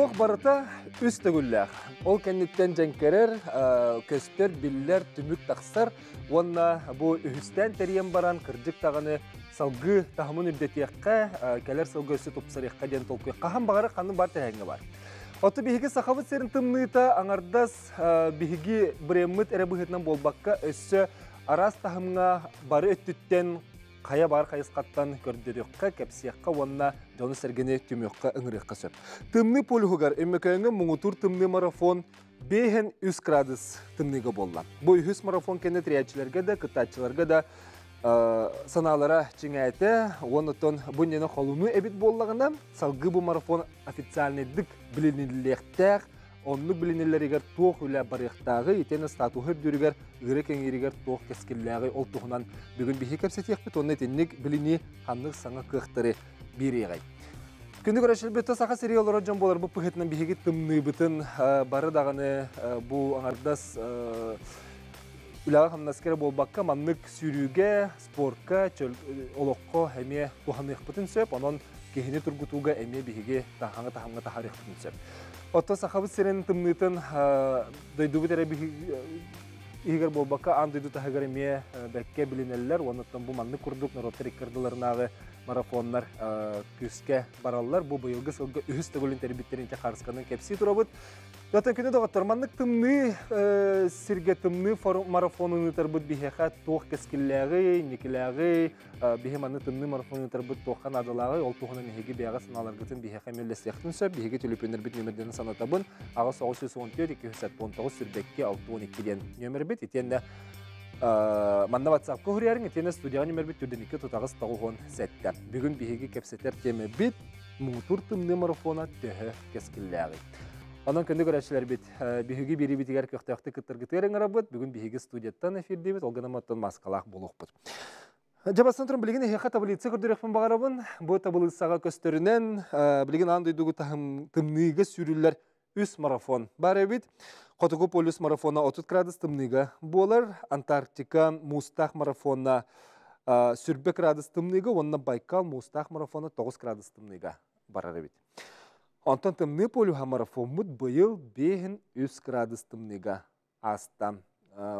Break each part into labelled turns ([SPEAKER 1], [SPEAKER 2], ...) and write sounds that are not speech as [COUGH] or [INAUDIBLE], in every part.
[SPEAKER 1] Туох барыта үс төгүлләх. Ол кәнниттен жәнкерер, көстер, биллер, түмүк тақсар, онна бу үхістен терен баран кырдык тағаны салгы тахымын үрдетиякка, кәлер салгы өсі топсарыққа ден толқы. Қахан бағары қанын бар тәхәңі бар. Оты биһиги сахабыт серин тымныйта аңардас биһиги бреммит эре быһытынан болбакка өссө арас тахымга бары өттүттен қая бар қайысқаттан көрдіріққа кәпсияққа онна жоны сәргене түмеққа ыңырыққа сөп. Тымны полюғығар өмекөңі мұңытур тымны марафон бейхен үс градус тымныға болла. Бұл үс марафон кәне триячыларға да, кытатчыларға да саналара чиңәйті, онытын бұннені қолуны әбіт боллағына, салғы бұл марафон официальныйдық білініліктәқ, онлук билинеллеригер туох үлә барыктагы итен статухы дүрүгер ыры кеңиригер туох кескилләгы ол тухунан бүгүн бихи кепсетиякпит онны тенник билини ханнык саңа кыхтыры бирегай Күндү көрөшүл бетте саха сериаллар жон болар бу пыхытнан бихиги тымны бытын бары даганы бу аңардас үләгә хамнаскер болбакка маннык сүйрүүгө спортка олокко хеме туханык бытын сөп онон кехини тургутууга эме бихиги тахаңа тахаңа тахарык бытын сөп. Отто сахабыт сирен тымнытын дойдубу тере игер болбакка ан дойду тахагар эме бәкке билинеллер, онуттан бу манны курдук народтар иккердыларынагы марафоннар күскә бараллар. Бу быйылгы сылгы үһүс төгүлүн тербиттеринче харысканын кепси турабыт. Дата күнү дагы маннык тымны сирге тымны марафонын тарбыт бихеха тох кескилләге, никиләге, бихе манны тымны марафонын тарбыт тохан адалагы, ол тохынан неге бияга саналар гытын бихеха меллестехтин сөп, бихеге телефоннар бит нөмерден санатабын, ага 914 219 сүрбекке 612 ден нөмер бит, итенде Манна WhatsApp көрерің, етені студияға нөмер бит түрден 2 тұтағыз тағуғын сәтті. Бүгін бихеге кепсетер теме бит, мұңтур тымны марафона төхі кескілләғи. Онан көнді көрәшілер бит, биһиги бири битигер көқтәқті кыттыр арабыт, бүгін биһиги студияттан эфирде бит, олганаматтан маскалақ болуқ бұд. Жабастан тұрын білген көрдірекпін бағарабын, бұл көстерінен білген андойдуғы тымныйға сүрілер үс марафон бар бит. Қотығы полюс марафона 30 градус тымныйға болар, Антарктика мустақ марафона сүрбек градус тымныйға, онна Байкал мустақ марафона 9 градус тымныйға барар бит. Онтон тымны полю марафонмут быйыл бехин үс градус тымныйга аста.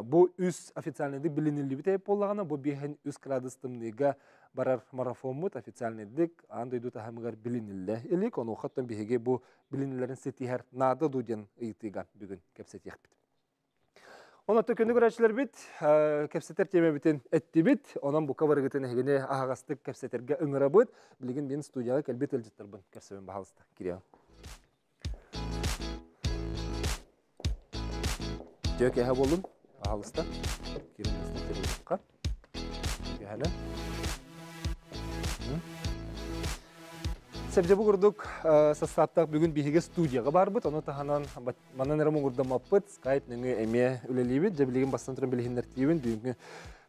[SPEAKER 1] Бу үс билинилли бите боллагана, бу бехин үс градус тымныйга барар марафонмут официальныйдык андойду тахамыгар билинилле. Элик ону хаттан бихеге бу билиниллерин сетихер нада дуден ыйтыга бүгүн кепсетиях бит. Оны төкөнді көрәшілер бит, кәпсетер теме бітін әтті бит, онан бұқа барығытын әгіне ағастық кәпсетерге үңіра бұд, білген мен студияға кәлбет әлжеттір бұн, кәрсебен бағалысты. Киреу. Тök әхә болын, бағалысты. Кирен өстіктер ұлыққа. Сәбде бұл күрдік састаттақ бүгін бейге студияға барбыт, оны таханан манан әрі мұңырдамаппыт, скайп нөңі әме үлелейбіт, жабілеген бастан тұрын білігіндер тейбін, бүгінгі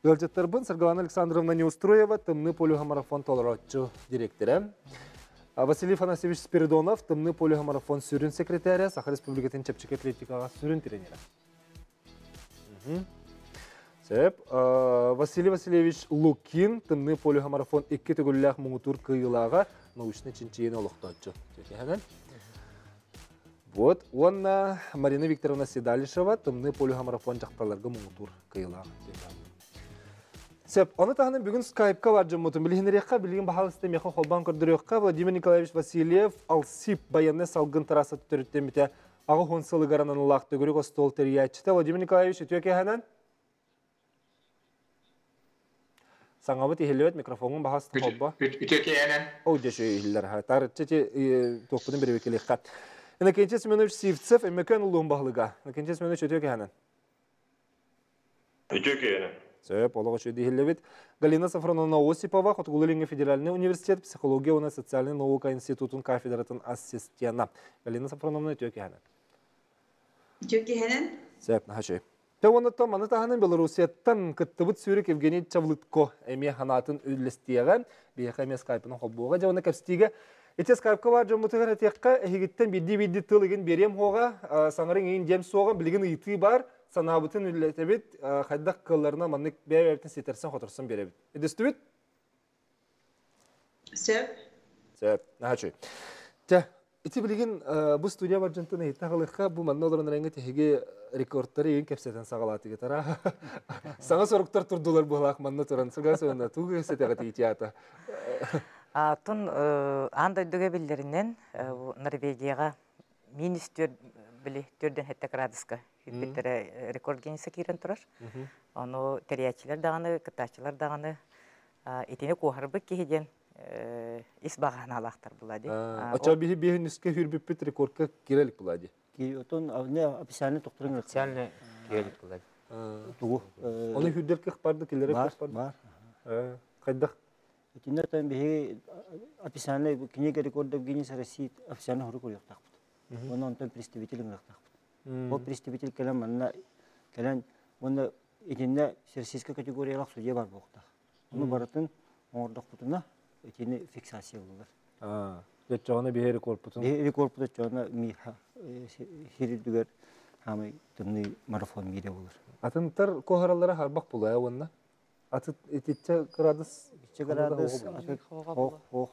[SPEAKER 1] Гөлжеттер бұн, Саргалана Александровна Неустроева, тымны полиомарафон толыротчу директоры. Василий Фанасьевич Спиридонов, тымны полиомарафон сүрін секретаря, Саха Республикатын чепчик атлетикаға сүрін тренері. Сәп, Василий Васильевич Лукин, тымны полиомарафон 2 түгілләқ мұңытур кыйылаға научный чинчиен олықтатчы. Вот, онна Марина Викторовна Седалишева, тымны полиомарафон жақталарға мұңытур кыйылаға. Сәп, оны тағының бүгін скайпқа бар жымытын. Білгенерекқа, білген бағалы істемеққа қолбан көрдірекқа Владимир Николаевич Васильев Алсип баянны салғын тарасы түтіріттен біте ағы хонсылы гаранын лақты көрік остол териячыта. Владимир Николаевич, өтеке хәнән? Саңабыт ихилебет микрофонын бағасы қолба.
[SPEAKER 2] Үтеке хәнән?
[SPEAKER 1] Оу, деші ихилер. Тары четі тоқпыдың бір векелеққа. Инакенче Семенович Сивцев, эмекен ұлығын бағылыға. Инакенче Семенович, өтеке хәнән?
[SPEAKER 2] Үтеке хәнән.
[SPEAKER 1] Сөп, дейхілі Галина Сафроновна Осипова, Хотгулылинге федеральный университет, психология уна социальный наука институтын кафедратын ассистена. Галина Сафроновна хәнән? Сөп. Тәуанытта маны таханын Белорусияттан кыттыбыт сүйрік Евгений Чавлытко әме ханатын үлістияға, бейеқа әме скайпының қолбуға, жауына кәпстіге. Эте скайпқа бар жомутығыр әтеққа әхегіттен бидді-бидді тылығын берем хоға, саңырың ең дем соғын білген ұйты бар, санабытын үлетебет, қайдақ қылларына маннык бәйбәбітін сетерсен қотырсын беребет. Эдесті бит?
[SPEAKER 3] Сөп.
[SPEAKER 1] Сөп, нахачой. Ити билигин [LAUGHS] э, бу студия баржантын ыйта кылыкка бу манна олорун реңе теһиги рекордтары иин кепсетен сагалаатыга тара саңа соруктар турдулар булак манна туран суга сона тугу кепсетега тиги театр
[SPEAKER 2] Атын андай дөге биллеринен Норвегияга министр били төрден хетте градуска хиппеттере рекорд генесе кирен турар. Ону терячилер даганы, кытачылар даганы итине кухарбык кихиден ис багана алактар булади.
[SPEAKER 1] ача биһи биһин иске хүрбүппүт рекордка кирелик булади
[SPEAKER 4] Ки отон авне описание тохторын
[SPEAKER 5] Специально келіп болады.
[SPEAKER 4] тугу.
[SPEAKER 1] оны хүрдерке барды килерек
[SPEAKER 4] Бар,
[SPEAKER 1] барды
[SPEAKER 4] бар. бихи книга рекордов Гиннес России официально хору. Ол представитель манна келен оны категориялык судья бар. Оны баратын этини фиксация булар.
[SPEAKER 1] жачагана биһи рекордпутун
[SPEAKER 4] Бихи рекорд буту чона ми хиридүгер хамы тымны марафон мире булар.
[SPEAKER 1] атынтар кохараллара харбак була уонна аты итиче градус
[SPEAKER 4] 2 градус хох хох.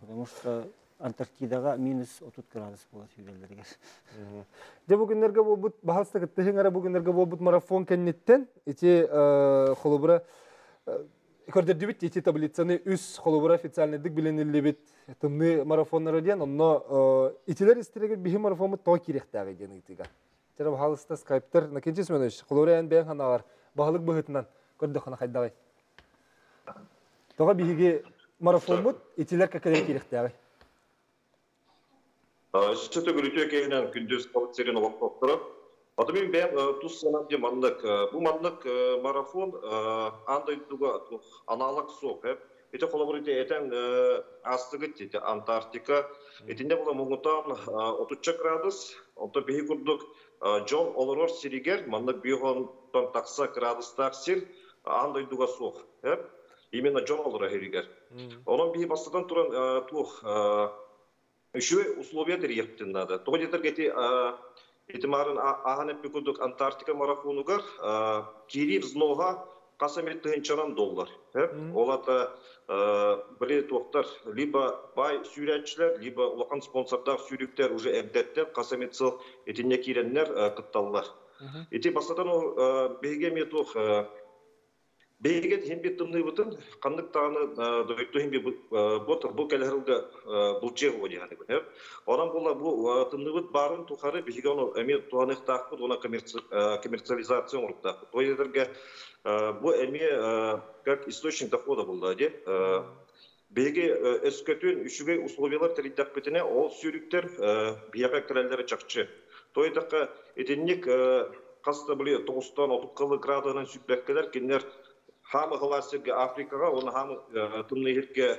[SPEAKER 4] Потому что Антарктидаға минус 30 градус болады сүйделерге.
[SPEAKER 1] Же бүгүннерге болбут бахалста кыттыһың ара бүгүннерге болбут марафон кенниттен ити холобура көрдөрдүбүт ити таблицаны үс холобура официальныйдык биленилибит тымны марафоннары диен онно итилер истереге бихи марафону то кирехтагы диен итига. Жара бахалста скайптер накенчи сменеш холобура эн бен ханалар бахалык быһытынан көрдө хана хайдагай. Тога бихиге марафонмут итилер какелер кирехтагы.
[SPEAKER 6] Сөтө көрүтө кейинен күндүз калыцерин оқтоқтыры. Аты мен бәм тус санам де мандык. Бу мандык марафон андай дуга аналог сок. Эте колоборите этен астыгы тете Антарктика. Этинде була муңутан 30 градус, онто бейи курдук Джон Олорор Сиригер, мандык бейгонтон такса градустар сир андай дуга сок. Именно Джон Олорор Сиригер. Onun bir basıdan turan tuh Үші условия деректен надо. Тоғыдетер кети этимарын ағаны пекудук Антарктика марафонугар кири взнога қасамет тыгынчаран доллар. Олата біле тоқтар либо бай сүйретчілер, либо улақан спонсордар сүйріктер уже әбдеттен қасамет сыл етіне киреннер кытталлар. Эти басадан ол беге Бейгет хембе тымны бутын, кандык таны дойто хембе бот бу келерилге булче годи ханы бу. Онан була бу тымны бут барын тухары беге оны эме туанык такпы, она коммерциализация урукта. Тойдерге бу эме как источник дохода булда ди. Беге өскөтүн үшүгө условиялар теридак бетине ол сүйрүктер бияга киреллери чакчы. Тойдакка этинник каста биле 90 30 градудан сүпбеккелер кинер хамы халасырга Африкага, оны хамы тымны ерке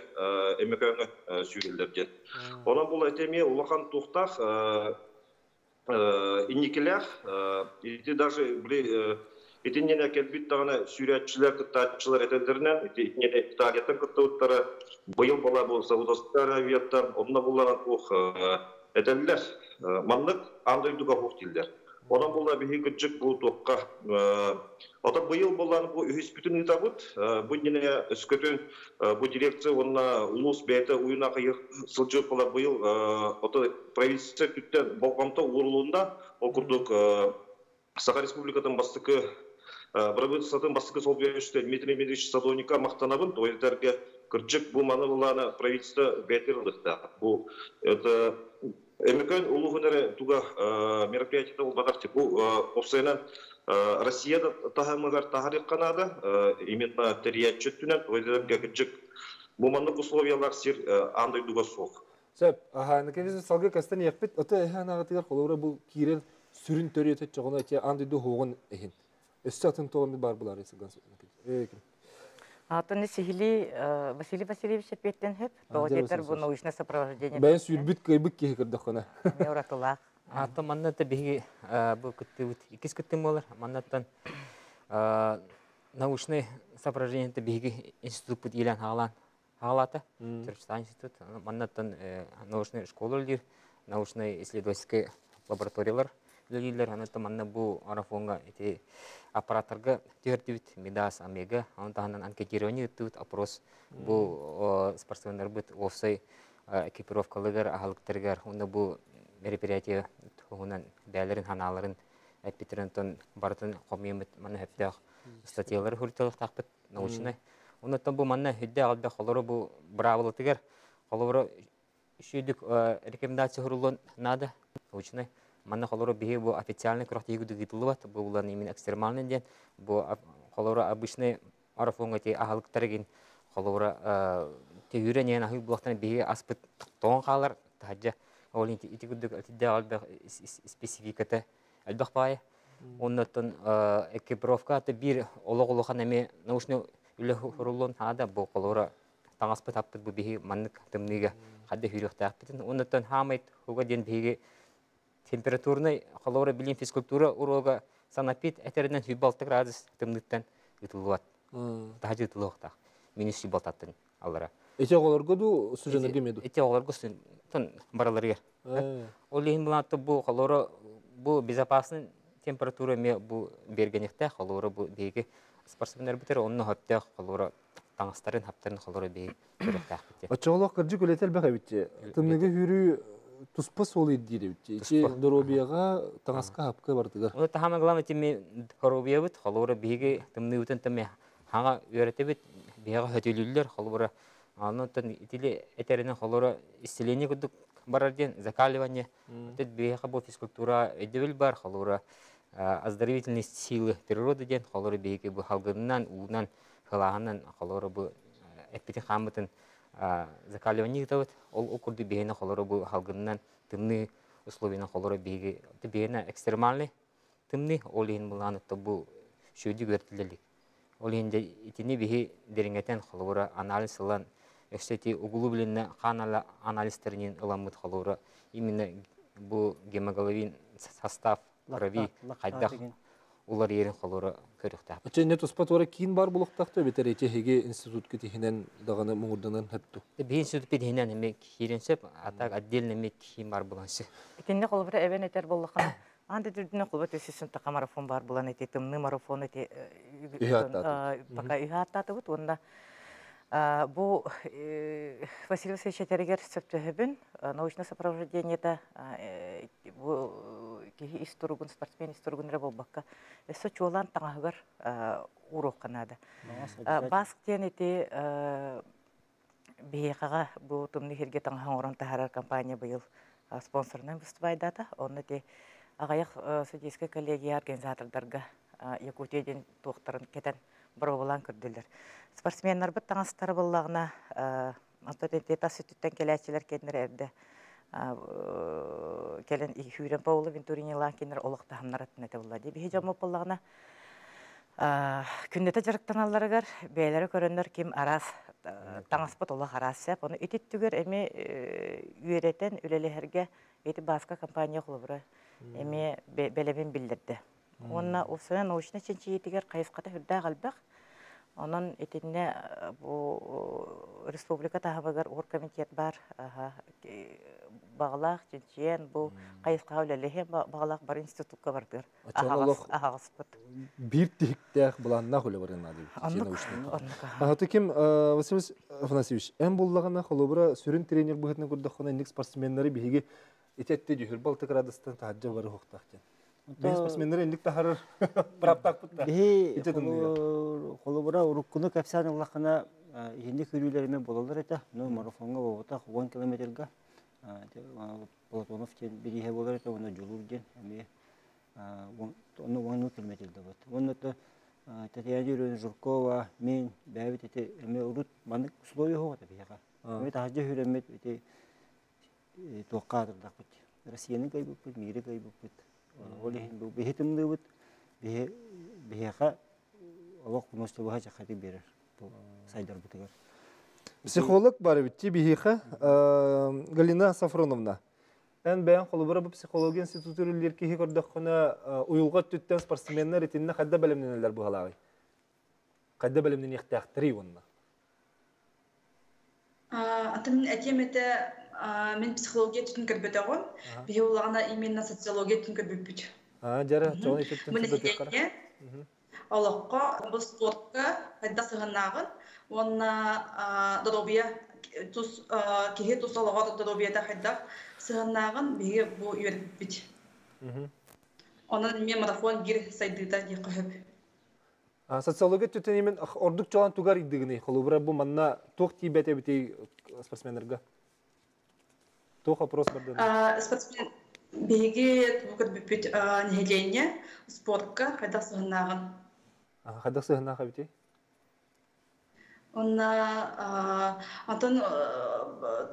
[SPEAKER 6] эмекөңө сүйрелдерден. Онан бұл этеме улахан тухтах инникелях, ити даже биле Итиннене келбит тагына сүйрәтчилер, кытатчылар этелдеринен, итиннене Италиятан кыттыуттары, быйыл бала бу Саудовская Аравияттан, онна буларан ух этелдер, манлык андай дуга тилдер. Онан була бихи гыджык бу токка. Ата быйыл болан бу үһүс бүтүн итабыт, бу нене өскөтүн бу дирекция онна улус бәйте уюна кайыр сылжы була быйыл ата правительство күттен болгонто урулунда окурдук Саха Республикатын бастыкы правительствотын бастыкы сол бериште Дмитрий Медведевич Садовника мактанабын, тойдерге кырджык бу маныланы правительство бәйтерилдыкта. Бу это Эмекөн улугунары туга мероприятието болбадарчы. Бу опсайнан Россияда тахамыгар тахарик канада, именно териятчы түнен, ойдерге кырджык бу мандык условиялар сир андай дуга сок.
[SPEAKER 1] Сөп, аха, накенде салгы кастан яппет, ота эхан агатыгар холора бу кирен сүрін төрөтө чогона те андыды хугун эхин. Өссө атын тоғын бар булар есіган сөп.
[SPEAKER 2] Атын Сихили Василий Васильевич петтен хеп, тоғытетер бұл научное сопровождение.
[SPEAKER 1] Бәйін сүйірбіт кайбык кеhe кырдықына. [LAUGHS]
[SPEAKER 2] Неуратылақ.
[SPEAKER 5] Аты манната биги бу күтті бут икис күттім болар. Маннаттан научный соображение биги институт бут илен халан халата. Түркістан институт. Маннаттан научный школа лир, научный исследовательский лабораториялар лилер анатта манна бу арафонга эти аппараттарга төртүбүт медас омега аны таханан анкетирование өттүбүт опрос бу спортсмендер бит офсай экипировкалыгар ахалыктарыгар уна бу мероприятие тугунан бәлерин ханаларын әппитерин тон бартын комиемет мана хептах статьялар хүртелик тахпыт научный онуттан бу манна хүдде алда холору бу бравылытыгар холору шүйдүк рекомендация хурулун нада научный манна холору бихи бу официальный крохтигу дигитылыбат бу улан именно экстремальный ден бу холору обычный марафонга те ахалыктарыгин холора тегүрен яна хүй булактан бии аспыт тоон калар таджа ол ити ити күдүк итидде албах спецификата албах бай оннотон экипировка аты бир ологолохан эме научный үле хурулун хада бу колора таңаспыт аппыт бу бии маннык тымныга. Хадда хүрөхтааппытын оннотон хамайт хуга ден биги температурный холора билин физкультура урога санапит этеринен хүбалты градус тымныктан ытылуат тахажы ытылуактак минус хүбалтаттын аллара.
[SPEAKER 1] Эти оларга ду сужаныр кемеду.
[SPEAKER 5] эти олар густун тон бараларга ол лин булатты бу холора бу безопасный температура ме бу бергенекте холора бу деги спортсмендер битер онны хатта холора таңастарын хаптарын холора беги. Көрөктак битте
[SPEAKER 1] Очоолох кыржы көлетел хүрү туспа сол иддире битче. Ичи
[SPEAKER 5] Туспа.
[SPEAKER 1] доробияга таңаска хапка бардыгар.
[SPEAKER 5] Оны тахама главное теми хоробия бит, холора биге тымны утен теме хага үйрәтә бит, бига хөтөлүлләр холора. Аны тен итиле этеренен холора исцеление күдүк барар ден, закаливание. Тет бига бу физкультура эдебил бар холора. Оздоровительные силы природы ден холора биге бу халгыннан, уунан, хылаганнан холора бу эпити хамытын закаливание тавыт. Ол окурду бигене холора бу халгыннан тымны условияна холора биге бигене экстремальный тымны ол булан бу шүди гөртүлелик. Ол инде итини бихи дериңетен холора анализ лан эстети углубленный канала анализтеринин ыламыт холора именно бу гемоглобин состав крови хайдах. Улар ерин холора көрүктә.
[SPEAKER 1] Ача не туспа тора кин бар булуктакта битер эти хеге институт китихинен даганы муңурданан хатту.
[SPEAKER 5] Бин сүт бит хинен эме хиренсеп атак отдельно эме ким бар булансы.
[SPEAKER 2] Итинне колбура эбен этер боллахан. Анды дүрдүнө колбура төсөсөн така марафон бар булан эти тымны марафон пока иһаттаты бут онда бу э, Василий Васильевич Этерегер сөптөһөбүн научное сопровождение да бу кихи исторгун спортсмен исторгунра болбакка эсо чуолан таңагар урок канада баск тен эти биекага бу тумны хирге таңахан орон тахарар компания быйыл спонсорынан выступайдата онны те агаяк судейский коллегия организатордарга якутияден туохтарын кетен боробулан көрдүлөр спортсменнар быт таңастары боллагына антотентета сүттүттен келәчилер кеннер эрде а, э, келен хүрен паулу вентурини ланкинер олоктахамнар аттынете булла ди бихи жамоп боллагына күннете жарыктаналарыгар бээлери көрөннөр ким арас э, таңаспыт олох арас сеп оны ититтүгер эми үйретен үлелехерге эти баска компания кулубура эми бе- белебин билдирди онна усуна научный ченчиетигер кайыската хүрдэ калбак онон итинне э, бу э, республика тахабагар оргкомитет бар. Э, багалах ченчиен бу кайыска үлелехе багалах бар институтка бардыр
[SPEAKER 1] Ача олох
[SPEAKER 2] ахагаспыт
[SPEAKER 1] бир тихтях буланна хуле барына ди.
[SPEAKER 2] оннук оннук
[SPEAKER 1] Аты ким э, Василий Афанасьевич, эм буллагана холобра сүрүн тренер радыстан таһаджа бары хоктахтен. Бе спортсменнери ник тахарыр.
[SPEAKER 4] Ну марафонга болота 10 километрга. Платонов тен бирихе болар эте, оны жулур ден. Эми оны 10 километрда бот. Оны то Татьяна Юрьевна Журкова, мен, бәбит эте, эми урут манык условия хова та бияга. Эми тахажа хүрэмет эте тоққадырдақ бут. Россияны кай бут, мире кай бут. Ол ихин бу бехетимде бут. Бехе бехеха олох кумосты баха жакаты берер. Бу сайдар бутыгар.
[SPEAKER 1] Психолог бар битти биһиха э, Галина Сафроновна. Эн холобра бу психология институты үллер кихи көрдөхкөна уйулга түттен спортсменнер итинне хадда белемненелер бу халагы. Хадда белемнен ихтяхтри онна.
[SPEAKER 3] Атым әтемете мен психология түтін көрбетеғон. Бие олағына именно социология түтін көрбеппіт.
[SPEAKER 1] А, жара,
[SPEAKER 3] Мұны
[SPEAKER 1] сүрдө тек кара.
[SPEAKER 3] олоққа бұл спортқа қайда сығынағын онна додобия тус кеге тус олоға додобияда қайда сығынағын беге бұл үйербит онан мен марафон гир сайдыда еқығып
[SPEAKER 1] А, социология түтен емен ордук жолан тугар иддигини холубра бу манна тох тибете бити спортсмендерге тох вопрос барды
[SPEAKER 3] спортсмен беге тугар бипит нехеление спортқа қайда сығынағын
[SPEAKER 1] хадак сыгына хабити
[SPEAKER 3] Онна антон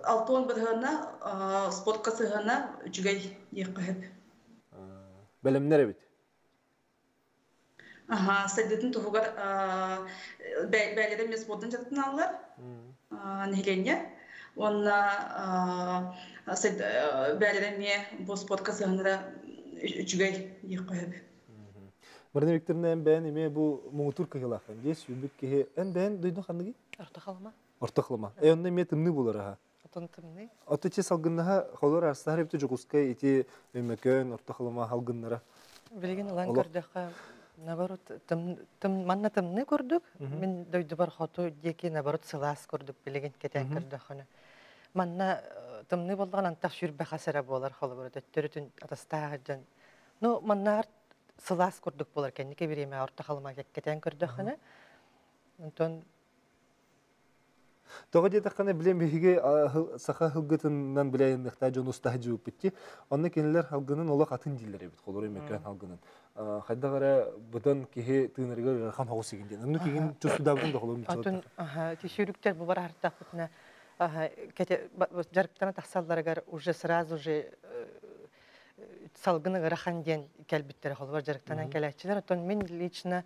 [SPEAKER 3] алтон бырһына спортка сыһына үчүгэй еққыһып.
[SPEAKER 1] белемнер бит
[SPEAKER 3] Аха, сәддетін туһугар бәлере мен спорттан жаттын аллар. Нехлене. Онна бәлере ме бу спортка сыһына үчүгэй еққыһып.
[SPEAKER 1] Марина Викторовна en ben ime bu muğutur kıhılakın. Diye sürbük kihe en ben duydun kandıgi?
[SPEAKER 2] Орто халама.
[SPEAKER 1] Ортақлама. E onda ime tımны bulur ha.
[SPEAKER 2] Отон тымны.
[SPEAKER 1] Ото че салгыннаха холор арстар епті жугуска ити өмекön ортақлама халгыннара.
[SPEAKER 2] Билген улан көрдөк наоборот тым тым манна тымны көрдөк. Мен дойду бар хото деки наоборот сылас көрдөк билген кетен көрдөк. Манна э, тымны болган антак сүрбе хасара болар холбор төттөрүтүн атастаажан. Ну манна сылас көрдөк болар кеннике биреме орто халма кетен көрдөк. Онтон
[SPEAKER 1] Тоғы деді қана білем беге саха хылгытынан білейін нықта жон ұстағы жуып бітті. Онны кенелер халгының олақ атын дейлер ебіт, қолыр емеккен халгының. Қайда қара бұдан кеге тыынырға рахам хауыз егенден. Онны кеген чөсудағын да қолыр
[SPEAKER 2] тишүрүктер бу бар артак бутна аха кете жарыктана тахсалларгар уже сразу же салгыны рахан ден келбиттер холбар жарыктанан келечилер отон мен лично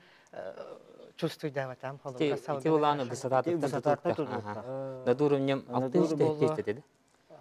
[SPEAKER 2] чувствую да ватам холбар
[SPEAKER 5] Те уланы высотаты
[SPEAKER 4] высотаты
[SPEAKER 5] тут.
[SPEAKER 4] тут,
[SPEAKER 5] Над уровнем
[SPEAKER 4] А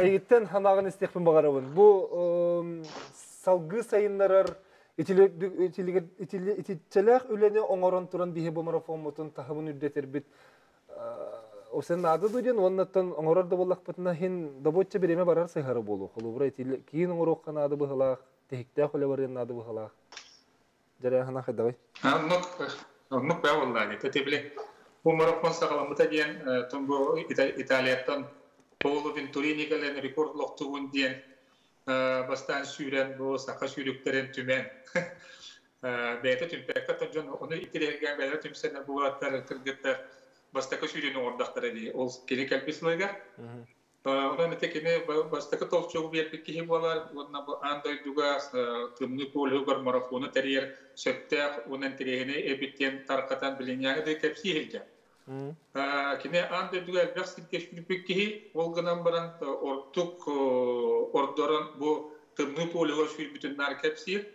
[SPEAKER 1] Әйгеттен хамағын істекпін бағарауын. Бұл салғы сайынларар итилчелек үлені оңорон туран бихе бұл марафон мұтын тахыбын үрдетер бит. Осен ады дуден, оннаттан оңорор да боллақ бітіна хин доботча береме барар сайхары болу. Холубра кейін оңорокқан ады бұғылақ, техикте холе барен ады бұғылақ. Жаря хана хадавай.
[SPEAKER 7] Аннук аннук бә валлаhi. Тетебле. Бу марафон сагаламыта диен тумбу Италияттан Пауло Вентурини гален рекорд локтугун диен бастан сүйрен бу сака сүйрүктерен түмен. Бәйті түмпәкка тонжон оны итиреген бәйлер түмсәне бу аттар кыргыттар бастака сүйренү ордактар эди. Ол келе калпислыга. Онан текене бастакы толчугу берпик кихи болар, онна бу андай дуга тымны полугар марафону терьер сөттәк, онан терегене эбиттен таркатан билиняга да кепси хилге. Элбек силке шүрпик кихи, ол гынан баран ортук ордорон бу тымны полугар шүрбүтүн нар кепси.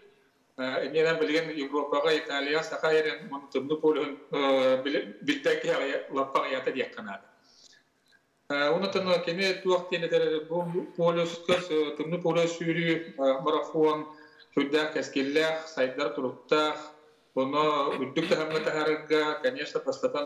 [SPEAKER 7] Эмнен билген Европага, Италия, сака ерен мон тымны полугун билтеки лаппага ята диякканады. Унутан кене туак тенетер бу полюс көс тымны полюс сүйрү марафон хүддә кәскелләх сайдар туруктах Оны үрдүк тәһәммә тәһәргә, конечно, тастатан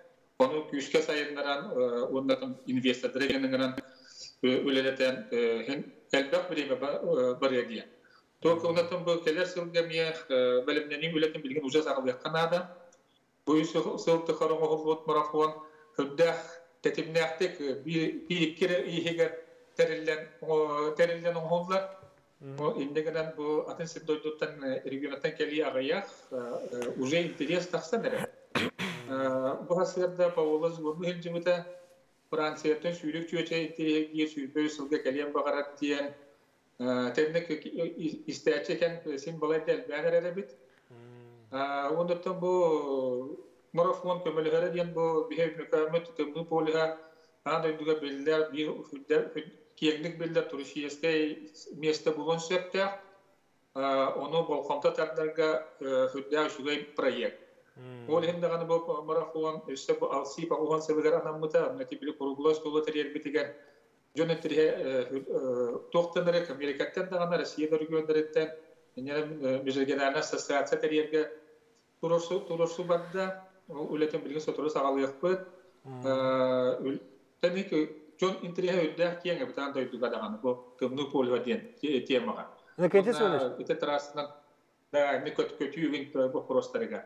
[SPEAKER 7] айбарга. Оны күшке сайындаран оннатын инвестор дерегенен үлелетен элбак биреме бар ягия. Только оннатын бу келер сылга мия белемнени үлетен билген уже сагыл якканада. Бу сылты хараңы холбот марафон bir ikire ihege terилен терилен оңоллар Индегенен бу атын сиддойдуттан регионаттан кели агаяк уже интерес тахсан эре. Poliha anda duga bilder bir hüdder kiyeklik bilder turşiyeste miyeste bulun septe onu bolkonta tardarga hüdder şugay proyekt. Ол хем даганы бу марафон өстө бу алси ба уган себелер анаммыта нати били куруглас толы терьер битигер жөне тирhe тоқтаныры Америкаттан даганы Россияда өргөндөрөттен нерем межелгенана ассоциация турурсу барда үлетен билген сотору сагалыякпыт тәник жон интерье өддә киеңе битан дойдуга даганы бу кымны полива ден трасынан да не.
[SPEAKER 1] Ена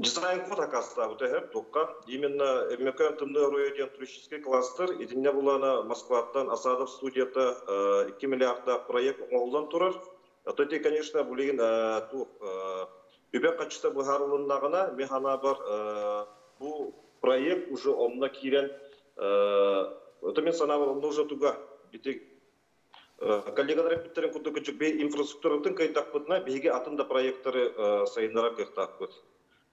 [SPEAKER 6] дизайн код оказывается вот это только именно мекан тымны роеден туристический кластер идинне булана Москваттан Асадов студията 2 миллиардда проект оңолдан турар. Это те, конечно, булеген ту үбек качыста бу харылыннагына механа бар бу проект уже онна кирен это мен санабы уже туга бите коллегалар биттерин куту күчүк бе инфраструктуратын кайтакпытына беге атында проекттары сайынара кыртакпыт.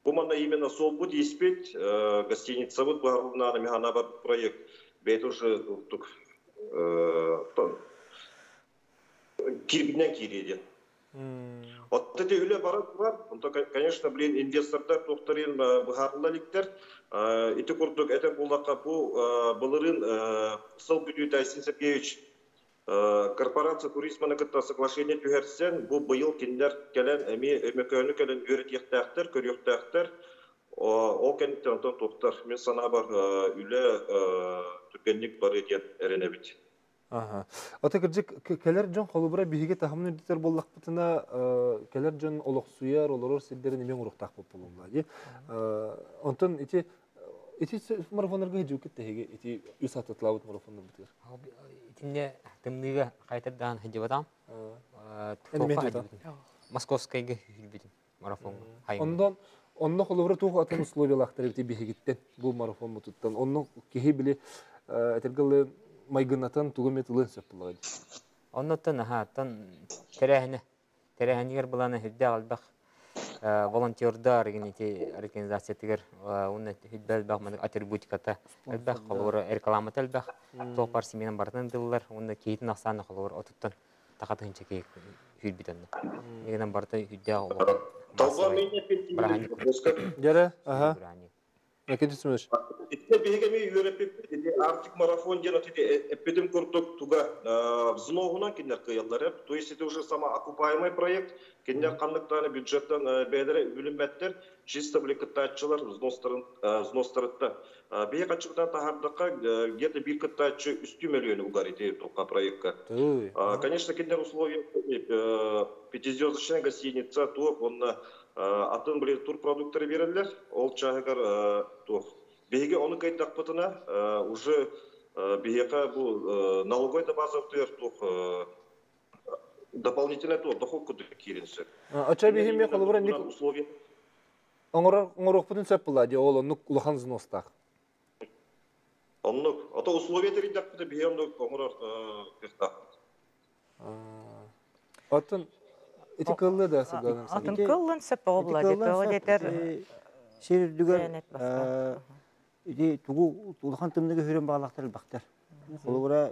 [SPEAKER 6] Бу именно сол бут еспет гостиница бут барлығына механа бар проект. Бет уже тук кирбинен киреді. Вот эти үле барат бар. Онда, конечно, блин, инвестордар тоқтарин бухарлаликтер. Ити курдук это булака бу былырын сыл бүдү Тайсин Сергеевич корпорация туризманы кытта соглашение түһәрсен бу быйыл киндер өмөкөнү көрөктактыр. Ол кенттен онтон тоқтар. Мен сана бар үле түргенlik бар екен эренебит.
[SPEAKER 1] Ага. Ата кыржык келер жон холубура биһиге тахамын үрдүтер боллакпытына келер жон олоксуяр олорор сиддерин эмен уруктак болуп болуңла ди. Онтон ити ити марафонорго хижу кетте хеге ити битер.
[SPEAKER 5] Итинне кайтардан
[SPEAKER 1] мен жутам.
[SPEAKER 5] Московскайга хилбитим марафон.
[SPEAKER 1] Ондон онно холубура тух атын условиялактар бити биһигиттен бу марафон мутуттан. Онно кихи били этергылы майгынатын тугумет ылын сөп булагай.
[SPEAKER 5] Оннотон аха тон терехне терехнигер буланы хидде албак волонтердар ген ити организация тигер уны хидбел бак мен атрибутиката элбак холор реклама телбак то пар семенен бартын дыллар уны кейтин аксаны холор отуттан такатын чеке хүлбитен егенен барты хидде
[SPEAKER 6] Талба мене петти.
[SPEAKER 1] Жара, ага. Сүмөш.
[SPEAKER 6] Итте бегеме юрепеп иде Арктик марафон ден отиде эпидем курдук туга взновуна киндер кыяллар. То есть это уже сама окупаемый проект. Киндер кандыктаны бюджеттен бедере бүлүмбеттер чисто бликаттачылар взностарын взностарытта. Бие качыктан тахардыкка где-то бир кыттачы үстү миллион угар иде тока проектка. Конечно, киндер условия пятизвездочная гостиница, то он атын біле тур продукттары берілер, ол чағығар тур. Беге оны кайдақпытына уже беге бұл налогой да базовтыр тух дополнительный тур доход куды киринсе.
[SPEAKER 1] Ача беге қолыбыра ник
[SPEAKER 6] условия.
[SPEAKER 1] оңорок бүтүн сеп була ди ол онук улахан зностак.
[SPEAKER 6] Оннук, ата условия беге онук.
[SPEAKER 1] Атын ити кыллы да сыганам.
[SPEAKER 2] Атын кыллын сөп обла деп.
[SPEAKER 4] Шердүгөр
[SPEAKER 2] Сәнет басқа.
[SPEAKER 4] иди тугу улахан тымныгы хүрен баглактар бактар. Холура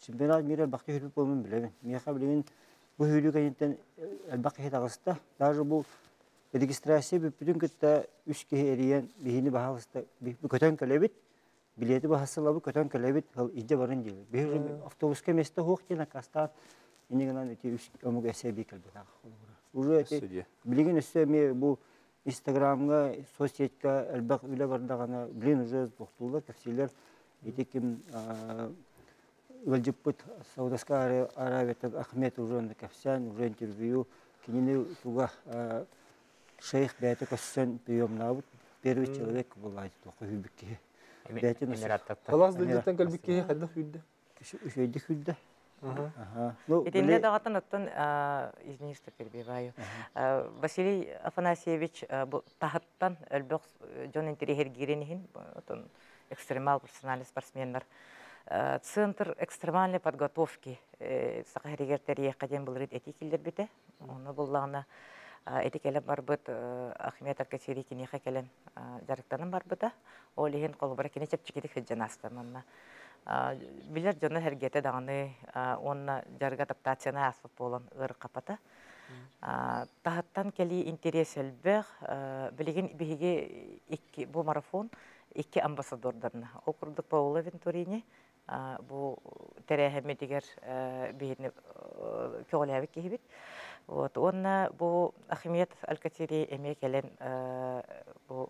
[SPEAKER 4] чемпионат мира бакты хүрүп болмун билебин. Мияка билген бу хүрүк айынтен албакы хет агыста. Даже бу регистрация бүтүн кытта үч ке эриен бихини бахалыста бу көтөн келебит. Билети бахасылабы көтөн келебит. Хыл иде барын дил. Бир автобуска место хук тена кастан. Инегенан эти омуг эсе бикел битак. Уже эти билген өсө ме бу инстаграмга соцсетька элбак үле бардагана билин уже токтуулар кепсилер ити ким ылжыппыт Саудовская Аравия Ахмед уже кәпсән, уже интервью, кинини туга шейх бәйті көссен приемнабыт, первый человек булайт тоқы хүбікке. Бәйтін
[SPEAKER 1] Халас дылжыттан кәлбикке хайда хүдді.
[SPEAKER 4] Үшейді хүдді.
[SPEAKER 2] Итинне дагатын оттон, извини, что перебиваю. Василий Афанасьевич тахаттан өлбөк жон интерехер гиренихин, оттон экстремал профессиональный спортсменнар. Центр экстремальной подготовки сақаригер тәрие қаден бұл рет этикилдер бите. Оны бұллағына этикелем барбыт Ахмет Аркасири кинеха келем жарықтанын барбыта. Ол ехен қолыбара кене чепчикедік хыджан астаманна. Билер жоны хергете дағаны онна жарга адаптацияна асфат болан ыр қапата. Тахаттан кели интерес әлбәқ, білеген бігеге бұл марафон икки амбассадордарына. Ол күрдік Паула Вентурине, бұл тәрәхәме дегер бейіні кеғылябы кейбіт. Вот, онна бұл Ахмет Алкатири әме келен бұл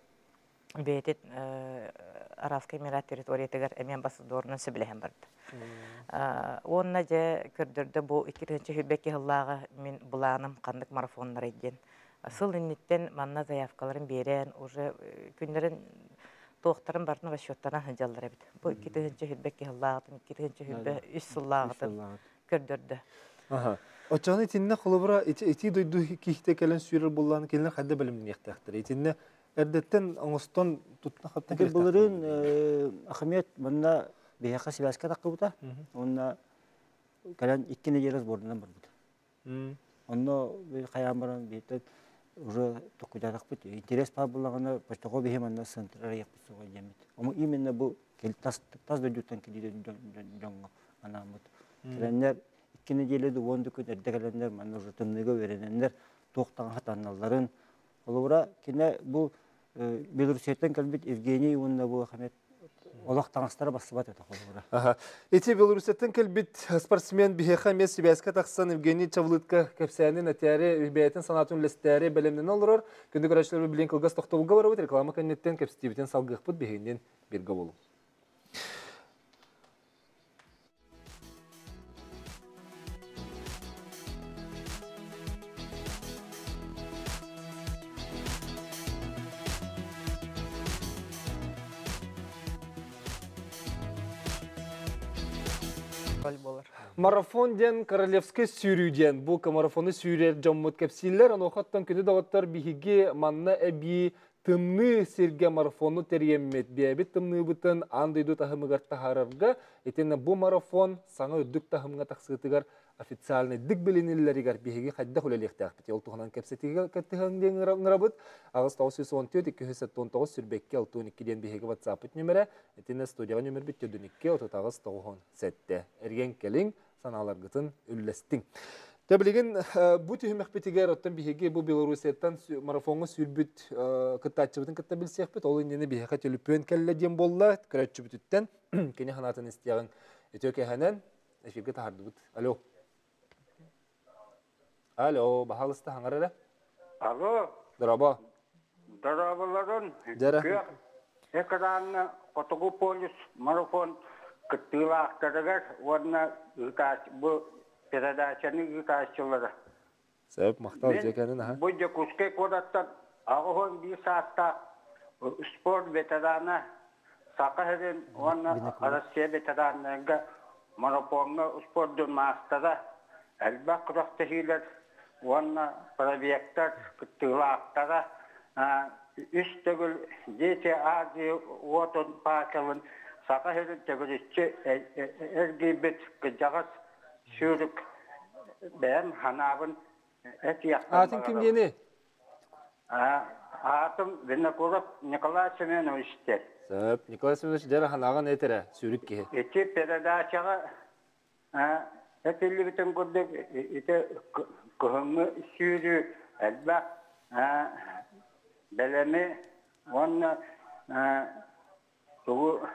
[SPEAKER 2] бейтет Аравский Эмират территориятыгар әме амбассадорынан сөбілеген барды. Онна же көрдірді бұл 2-ші хүлбәкі хыллаға мен бұланым қандық марафонлар еден. Сыл инниттен манна заявкаларын берен, уже күндерін тоқтарын бартын расчеттаран хыжаллар бит. Бу 2-нче хилбекке хыллагытын, 2-нче хилбе үс сыллагытын көрдөрдө.
[SPEAKER 1] Аха. Очаны тинне холобра ити дойду кихте келен сүйрер буллан келен хадда билимни яктактыр. Итинне эрдеттен оңостон тутна хатта
[SPEAKER 4] Тагы булырын Ахмет мында бияка сибаска такыбыта. Онна келен иккине жерес бордунан барбыта. Онно бир каян баран битет уже токудадак бит. Интерес па буллагана почтого бихем анда центрар якпы суга жемит. Омо именно бу кел тас тас желеди онду күн уже тымныга беренендер хатанналарын. Олура кине бу Белорусияттан келбит Евгений Ивановна бу Ахмет Олақ таңыстары басыбат еді қолыра.
[SPEAKER 1] Эти Белорусияттан келбит спортсмен бихеха мес сибәскә тақсан Евгений Чавлытка кәпсәнен әтәре бәйтен санатын лестәре белемнен алырыр. Күнді көрәшләр билен кылгас тоқтауга барабыт реклама кәннеттен кәпстибитен салгых бут бихенден бирге болу. Марафон ден королевский сүйрүүден. Бұл марафоны сүйрер жоммут кәпсилер, аны оқаттан күні дағаттар бихиге манна әбі тымны серге марафону терьеммет. Бәбі тымны бұтын андайду тахымыгар тахарарга. Етені бұл марафон саңа өддік тахымыға тақсығытыгар официальный дик билиниллеригер бихиги хадда хулелехтах бит олтугунан кепсетиге кеттихен ngырабыт агыс 914 219 сүрбекке 62 ден бихиги WhatsApp нөмере этине студияга нөмер бит 42 отагыс 9 сетте эрген келиң саналаргытын үллестиң Төбілеген бұ түйімек бітігер оттан бігеге бұ Белорусияттан марафонға сүрбіт кыттатчыбытын кытта білсек біт, ол инені бігеға төліппен кәлі дем болла, күрәтчі бүтіттен, [COUGHS] кені ханатын істияғын өтөке ханан, эфирге тахарды бұт. Алло. Алло, бахалысты хаңарара?
[SPEAKER 8] Алло,
[SPEAKER 1] Драба.
[SPEAKER 8] дарабаларын.
[SPEAKER 1] Жара.
[SPEAKER 8] Экран отогу полис марафон кыттылақтарыгар орна ытач бу передачаны ытачылары.
[SPEAKER 1] Сәбіп мақтал жекенін, аха.
[SPEAKER 8] Бу жекуске kodаттан ағыхон bir саатта спорт ветераны сақырын орна Россия ветераныга марафонга спорт мастера әлбәк құрақтығылар Онна пробектар кыттылақтара үш төгіл дети ази отын пакылын сақа хөрін төгілішчі әргейбет кыжағас сүйрік бәм ханабын әт
[SPEAKER 1] Атын кім дені?
[SPEAKER 8] Атым Винокуров Николай Семенович те.
[SPEAKER 1] Николай Семенович жара ханаған әтірі, сүйрік ке.
[SPEAKER 8] Эти передачаға әтелі бітін көрдік, эти көхіңі сүйрі әлбәк бәлемі, оны тұғы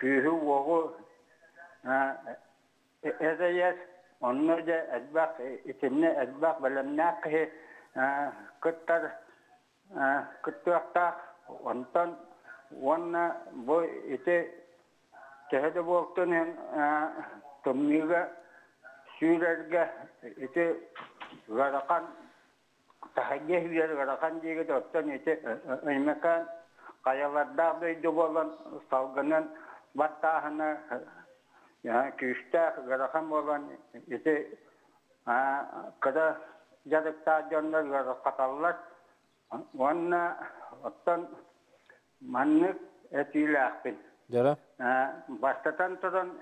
[SPEAKER 8] күйі оғы оны да әлбәк, итімні әлбәк бәлемнә қығы кыттар, кыттуақтақ, онтан Уанна бу ите кеһеде болтон эн томнига сүүрерге ите гаракан тахагге хүлер гаракан диге доттон ите ыймакан каяларда дойду болан салгынан Бастатан туран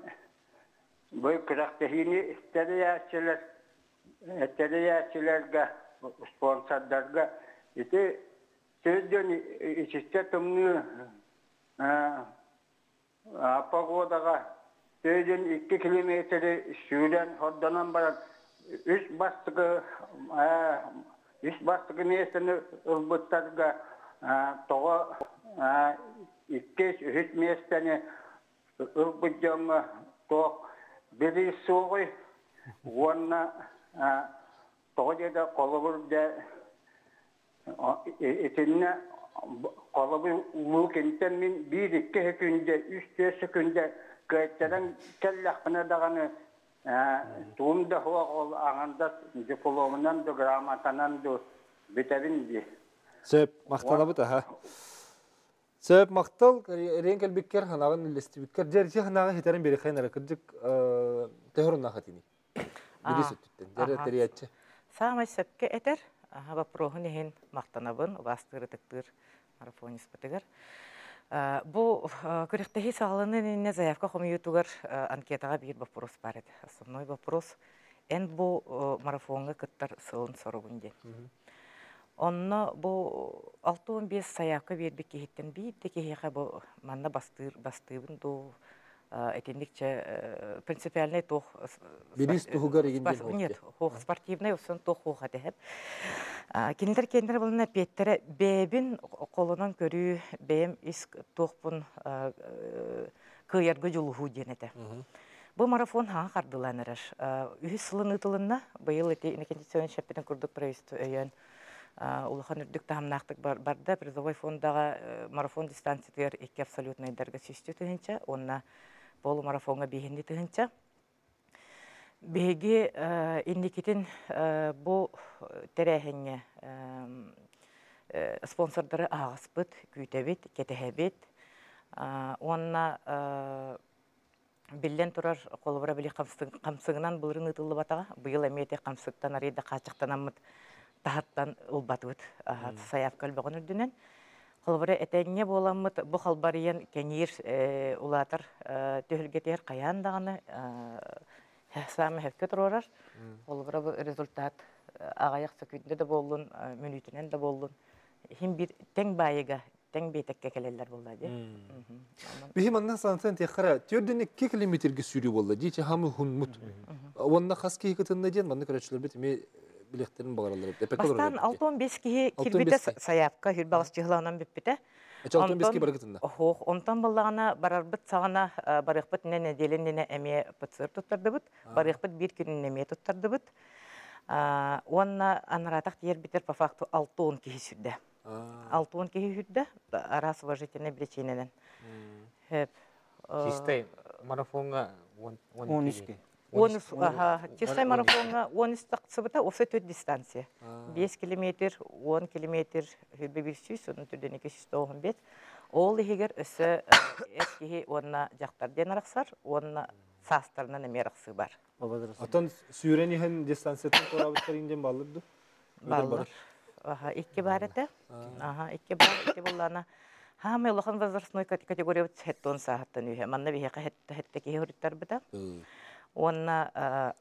[SPEAKER 8] бой кырактахини истериячилер истериячилерге спонсордарға ити сөзден ичисте тумны погодаға сөзден 2 километр сүйден хорданан барат үш бастығы үш бастығы местени ылбыджаңа тоқ улуу кенттен мен бир икки күнде үч төрт күнде кайттаран келлахпына даганы туумда хуа ол аңанда дипломунан да грамотанан да битабин ди
[SPEAKER 1] Сөп мақтанабыт, аха. Сөп мақтал, рен кәлбеккер, ханағын үлестібеккер, жерче ханағы хетерін бері қайнары кірдік тәхірін нақатыны. Жәрі тәриятчы. [COUGHS]
[SPEAKER 2] Самай сөпке вопрохын ехин мақтанабын, бастыры тыктыр марафонис бітігір. Бу көректехи сағалыны не заявка хомиютугар анкетаға бир вопрос бар еді. Основной вопрос, эн бу марафонға кыттар сылын сорогунде. Онно бу 6-15 заявка бербек кехиттен бийді кехиға бу манна бастыр, бастыбын ду этинникче принципиальный тох
[SPEAKER 1] Берис тухугар егенде
[SPEAKER 2] Спас- Нет, хох спортивный усын тох хуха дехеп. Киндер кендер булна петтере бебин колунан көрүү бем ис тохпун кыяргы жулуху денете. Бу марафон ха кардыланырыр. Үһү сылын ытылынна быйыл эти инкендицион шеппетен курдук правительство өйөн улахан үрдүк таамнактык барда призовой фондага марафон дистанциятер эки абсолютный дәрге сүстү тыгынча, онна болу марафонга бигинди тыгынча. Беги индикитин бу терехенне спонсордары агыспыт, күйтебит, кетехебит. Онна биллен турар колбара били камсыгынан былырын ытылы батага. Быйыл эмете камсыктан арыйда качыктан аммыт тахаттан улбатыбыт. Саяф көлбөгөн үрдүнен. Колбара этенне боламмыт бу халбарыян кенир улатар төхүлгетер каян даганы самы хевке турар. Колбара бу результат агаяк сөкүндө да болдун, мүнүтүнен да болдун. Хим бир тең байыга, тең бетекке келелер болды ди.
[SPEAKER 1] Бихи манна сансан техара, тюрден 2 километрге сүйрі болды, дейче хамы хунмут. Онна қас кейі кітінна ден, манна көрәтшілер білектерін бағаралар бет.
[SPEAKER 2] Бастан 6-15 кихи
[SPEAKER 1] 6-15
[SPEAKER 2] кирбите
[SPEAKER 1] ки.
[SPEAKER 2] саяпка хүрбағыс жығылауынан біппіте.
[SPEAKER 1] Ача 65 ке бар кітінна.
[SPEAKER 2] Ох, онтан баллагана барарбыт сагана барыхпыт эме пыцыр туттардыбыт, барыхпыт бир туттардыбыт. Онна анаратак тиер битер по факту 6-10 кихи сүрдө. 6-10 кихи. Хеп.
[SPEAKER 5] Чистай марафонга он
[SPEAKER 4] он
[SPEAKER 2] чистай марафонга 10 тақсыбыта осы төт дистанция. 5 километр, 10 километр хүбе бир сүз, onun түрден 295. Ол егер өсі эскихи онна жақтарден арақсар, онна састарынан эме арақсы бар.
[SPEAKER 1] Атан сүйрен ихен дистанциятын торабыттар инден балырды.
[SPEAKER 2] Баллар. Ага, икки бар. Ага, икки бар. Хаме улахан возрастной категория үйе. Манна бихе хетте хетте ки хуриттар бита. Онна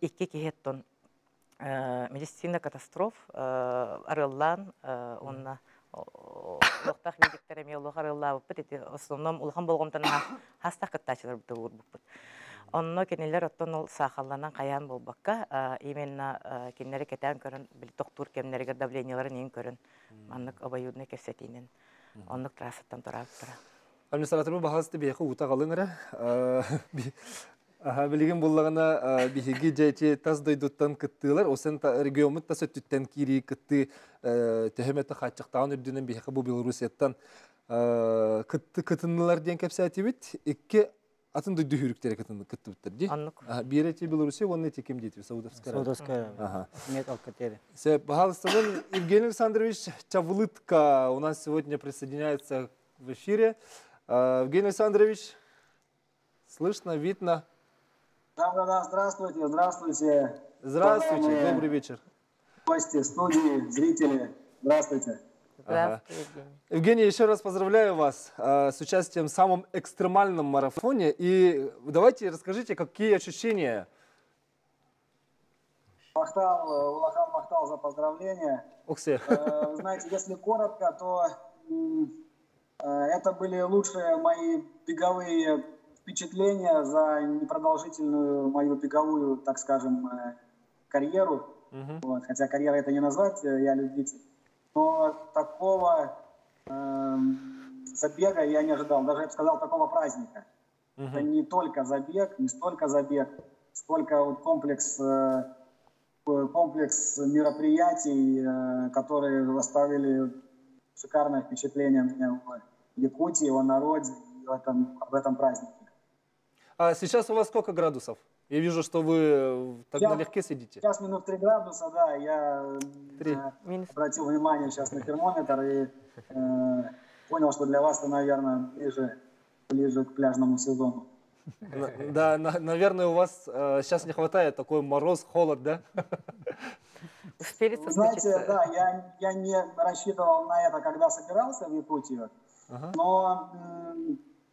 [SPEAKER 2] икки ки хеттон медицина катастроф арыллан онна лохтах медиктер улах арылла бит эти основном улахан болгомтан хаста кыттачылар бит урбут. Онно кенелер оттон ол сахалланан каян болбакка именно кеннери кетен көрөн бил доктор кемнерге давленияларын эң көрөн маннык обоюдный кесетинен оннук трассаттан турап тура.
[SPEAKER 1] Администраторы бағасты бейқі ұта қалыңыра. [LAUGHS] Аха, білген боллағына бихиги жайче таз дойдуттан кыттылар, осын регионмыт тас өттүттен кири кытты төхеметі қатчықтағын үрдінен бейқі бұл Белорусияттан кытынныларден кепсе атибит икке атын дойду хүрүктер кытын кыттыбыттыр ди
[SPEAKER 2] Аннык.
[SPEAKER 1] бире ти белоруссия онны текем дейт саудовская
[SPEAKER 4] Саудовская алкатери.
[SPEAKER 1] Евгений Александрович Чавлытка у нас сегодня присоединяется в эфире. Евгений Александрович, слышно, видно.
[SPEAKER 9] Да, да, да, здравствуйте, здравствуйте,
[SPEAKER 1] Здравствуйте,
[SPEAKER 9] Уважаемые
[SPEAKER 1] добрый вечер.
[SPEAKER 9] гости, студии, зрители, здравствуйте.
[SPEAKER 2] Здравствуй, Евгений.
[SPEAKER 1] Евгений, еще раз поздравляю вас а, с участием в самом экстремальном марафоне. И давайте расскажите, какие ощущения.
[SPEAKER 9] Махтал, э, Улахан Махтал за поздравления.
[SPEAKER 1] Оксе.
[SPEAKER 9] Э, Вы знаете, если коротко, то э, это были лучшие мои беговые впечатления за непродолжительную мою беговую, так скажем, э, карьеру.
[SPEAKER 1] Мгм.
[SPEAKER 9] Вот, хотя карьера это не назвать, э, я любитель. Но такого эм, забега я не ожидал. Даже, я бы сказал, такого праздника. Это не только забег, не столько забег, сколько вот комплекс, э, э, комплекс мероприятий, э, которые оставили шикарное впечатление меня в Якутии, о народе и в этом, об этом празднике.
[SPEAKER 1] А сейчас у вас сколько градусов? Я вижу, что вы э, так
[SPEAKER 9] Я-
[SPEAKER 1] налегке сидите.
[SPEAKER 9] Сейчас минут 3 градуса, да, я
[SPEAKER 1] Три.
[SPEAKER 9] э,
[SPEAKER 2] Минус.
[SPEAKER 9] обратил внимание сейчас на термометр и э, понял, что для вас это, наверное, ближе, ближе к пляжному сезону.
[SPEAKER 1] Да, на- наверное, у вас э, сейчас не хватает такой мороз, холод, да?
[SPEAKER 9] Вы знаете, да, я, я не рассчитывал на это, когда собирался в Якутию,
[SPEAKER 1] Ага.
[SPEAKER 9] но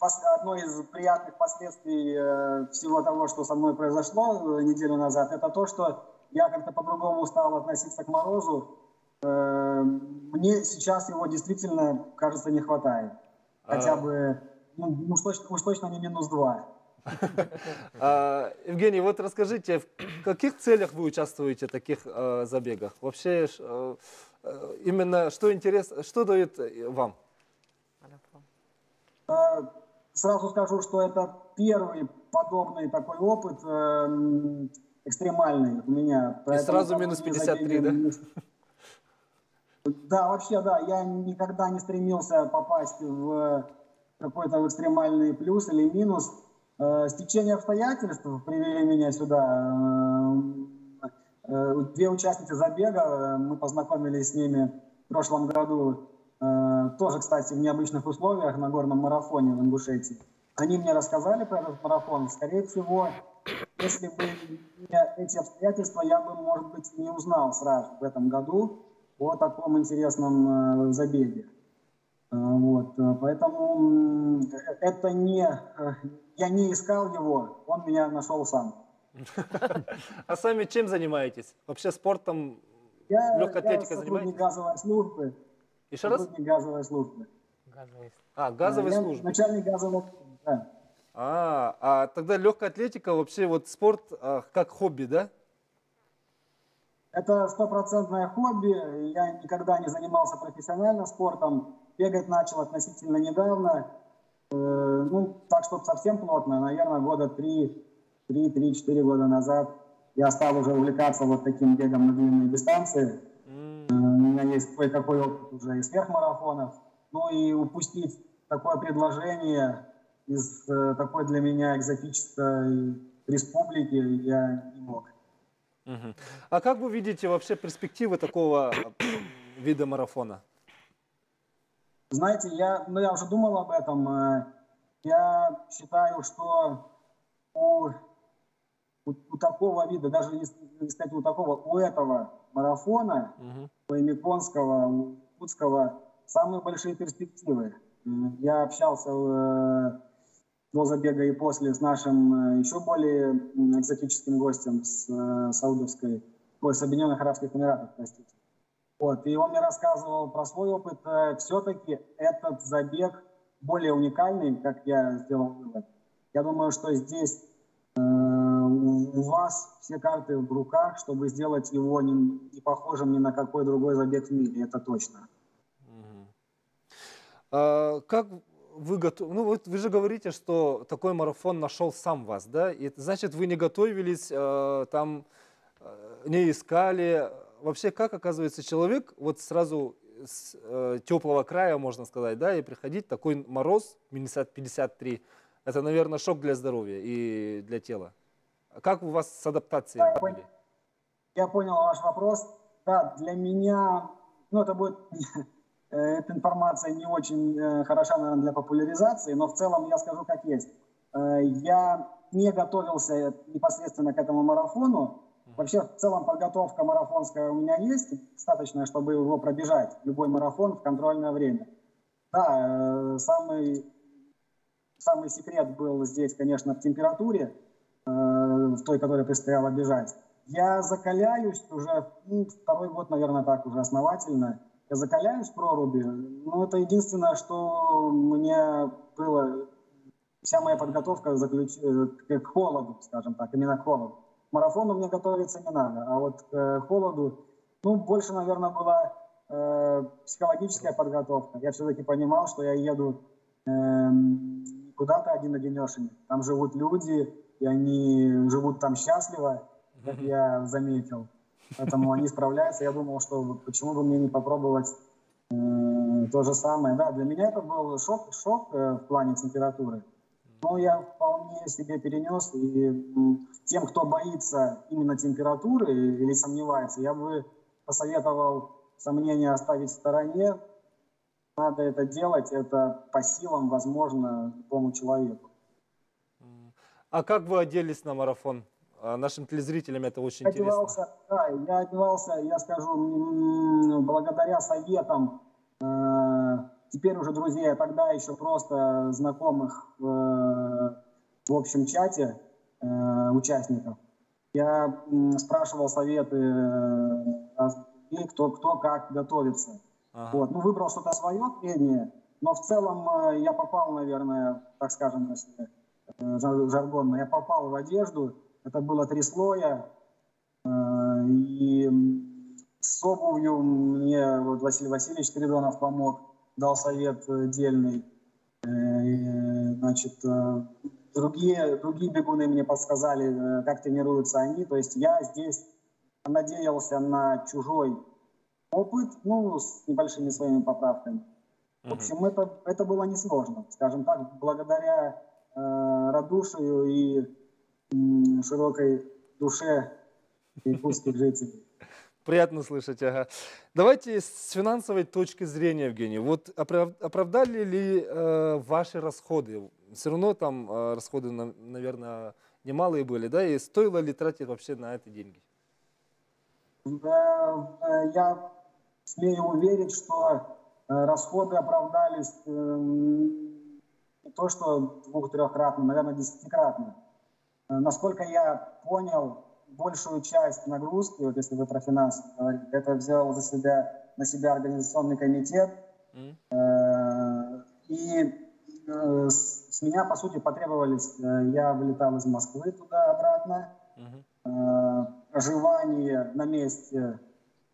[SPEAKER 9] одно из приятных последствий э, всего того, что со мной произошло э, неделю назад, это то, что я как-то по-другому стал относиться к морозу. Э, Мне сейчас его действительно, кажется, не хватает. Хотя
[SPEAKER 1] А.
[SPEAKER 9] бы, ну, уж точно, уж точно не минус два. [LAUGHS]
[SPEAKER 1] А, Евгений, вот расскажите, в каких целях вы участвуете в таких забегах? Вообще, именно что интересно, что дает вам?
[SPEAKER 9] Э, Сразу скажу, что это первый подобный такой опыт эм, экстремальный у меня. Поэтому
[SPEAKER 1] сразу минус
[SPEAKER 9] подобные
[SPEAKER 1] 53,
[SPEAKER 9] забеги
[SPEAKER 1] да?
[SPEAKER 9] Да, вообще, да. Я никогда не стремился попасть в какой-то экстремальный плюс или минус. Э, Стечение обстоятельств привели меня сюда. Э, э, Две участницы забега, э, мы познакомились с ними в прошлом году, э, тоже, кстати, в необычных условиях на горном марафоне в Ингушетии. Они мне рассказали про этот марафон. Скорее всего, если бы не эти обстоятельства, я бы, может быть, не узнал сразу в этом году о таком интересном э, забеге. Э, Вот, э, поэтому это не, э, я не искал его, он меня нашел сам. [LAUGHS]
[SPEAKER 1] А сами чем занимаетесь? Вообще спортом,
[SPEAKER 9] Я,
[SPEAKER 1] легкой
[SPEAKER 9] я
[SPEAKER 1] атлетикой
[SPEAKER 9] сотрудник
[SPEAKER 1] занимаетесь?
[SPEAKER 9] газовой службы.
[SPEAKER 1] Еще раз?
[SPEAKER 9] Газовой службы.
[SPEAKER 2] Газовый.
[SPEAKER 1] А, газовой
[SPEAKER 9] Я
[SPEAKER 1] службы.
[SPEAKER 9] Начальник газовой службы, да.
[SPEAKER 1] А, а тогда легкая атлетика, вообще вот спорт а, как хобби, да?
[SPEAKER 9] Это стопроцентное хобби. Я никогда не занимался профессионально спортом. Бегать начал относительно недавно. Э, ну, так, чтобы совсем плотно, наверное, года три, три, три, четыре года назад я стал уже увлекаться вот таким бегом на длинные дистанции. Э, меня есть кое-какой опыт уже и сверхмарафонов. Ну и упустить такое предложение из э, такой для меня экзотической республики я не мог.
[SPEAKER 1] мгм. А как вы видите вообще перспективы такого а, вида марафона?
[SPEAKER 9] Знаете, я, ну, я уже думал об этом. э, Я считаю, что у, у, у такого вида, даже не сказать у такого, у этого марафона,
[SPEAKER 1] Мгм.
[SPEAKER 9] у Эмиконского, у Якутского, самые большие перспективы. М, Я общался э, до забега и после с нашим э, еще более экзотическим гостем с э, Саудовской, ой, с Объединенных Арабских Эмиратов, простите. Вот, и он мне рассказывал про свой опыт. Все-таки этот забег более уникальный, как я сделал вывод. Я думаю, что здесь э, у вас все карты в руках, чтобы сделать его не, не похожим ни на какой другой забег в мире, это точно.
[SPEAKER 1] Мгм. А, как вы готовы? Ну вот вы же говорите, что такой марафон нашел сам вас, да? И значит, вы не готовились, э, там э, не искали. Вообще, как оказывается человек вот сразу с э, теплого края, можно сказать, да, и приходить такой мороз, минус 53, это, наверное, шок для здоровья и для тела. Как у вас с адаптацией?
[SPEAKER 9] Да, я понял. Я понял ваш вопрос. Да, для меня, ну, это будет, [LAUGHS] э, эта информация не очень э, хороша, наверное, для популяризации, но в целом я скажу как есть. Э, Я не готовился непосредственно к этому марафону. Вообще, в целом, подготовка марафонская у меня есть, достаточно, чтобы его пробежать, любой марафон в контрольное время. Да, самый, самый секрет был здесь, конечно, в температуре, в той, которой предстояло бежать. Я закаляюсь уже ну, второй год, наверное, так уже основательно. Я закаляюсь в проруби. Ну, это единственное, что мне было... Вся моя подготовка заключ... э, к холоду, скажем так, именно к холоду. К марафону мне готовиться не надо, а вот к э, холоду, ну, больше, наверное, была э, психологическая подготовка. Я все-таки понимал, что я еду не куда-то один-одинешенек. Там живут люди, и они живут там счастливо, как я заметил. Поэтому они справляются. Я думал, что почему бы мне не попробовать э, то же самое. Да, для меня это был шок, шок э, в плане температуры. Но я вполне себе перенес. И м, тем, кто боится именно температуры или сомневается, я бы посоветовал сомнения оставить в стороне. Надо это делать, это по силам возможно любому человеку.
[SPEAKER 1] А как вы оделись на марафон? А, Нашим телезрителям это очень
[SPEAKER 9] Я
[SPEAKER 1] интересно.
[SPEAKER 9] одевался, да, я одевался, я скажу, благодаря советам, э, теперь уже друзей, а тогда еще просто знакомых э, в общем чате э, участников. Я спрашивал советы, э, и кто, кто как готовится.
[SPEAKER 1] Ага.
[SPEAKER 9] Вот. Ну, выбрал что-то свое среднее, но в целом я попал, наверное, так скажем, если жаргонно, я попал в одежду, это было три слоя, э, и с обувью мне вот Василий Васильевич Спиридонов помог, дал совет э, дельный. Э, Значит, э, другие, другие бегуны мне подсказали, э, как тренируются они. То есть я здесь надеялся на чужой опыт, ну, с небольшими своими поправками. В общем, это, это было несложно. Скажем так, благодаря э, радушию и широкой душе иркутских жителей.
[SPEAKER 1] Приятно слышать, ага. Давайте с финансовой точки зрения, Евгений. Вот оправ- оправдали ли э, ваши расходы? Все равно там э, расходы, на- наверное, немалые были, да? И стоило ли тратить вообще на это деньги?
[SPEAKER 9] Да, э, Я смею уверить, что э, расходы оправдались э, не то что двух-трехкратно, наверное, десятикратно. Э, Насколько я понял, большую часть нагрузки, вот если вы про финансы говорите, это взял за себя, на себя организационный комитет. Э, И э, с с меня, по сути, потребовались, э, я вылетал из Москвы туда-обратно, проживание на месте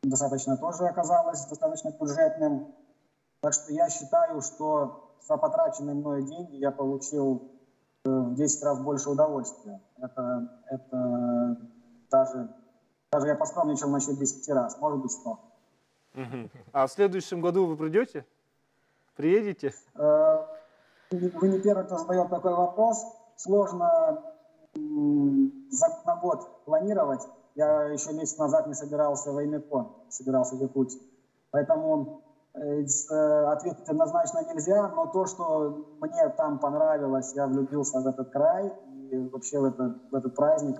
[SPEAKER 9] достаточно тоже оказалось достаточно бюджетным. Так что я считаю, что за потраченные мною деньги я получил э, в 10 раз больше удовольствия. Это, это даже, даже я поскромничал насчет 10 раз, может быть 100.
[SPEAKER 1] Мгм. А в следующем году вы придете? Приедете?
[SPEAKER 9] Э, Вы не первый, кто задает такой вопрос. Сложно за на год планировать. Я еще месяц назад не собирался в Аймекон, собирался в Якутии. Поэтому ответить однозначно нельзя, но то, что мне там понравилось, я влюбился в этот край и вообще в, это, в этот праздник,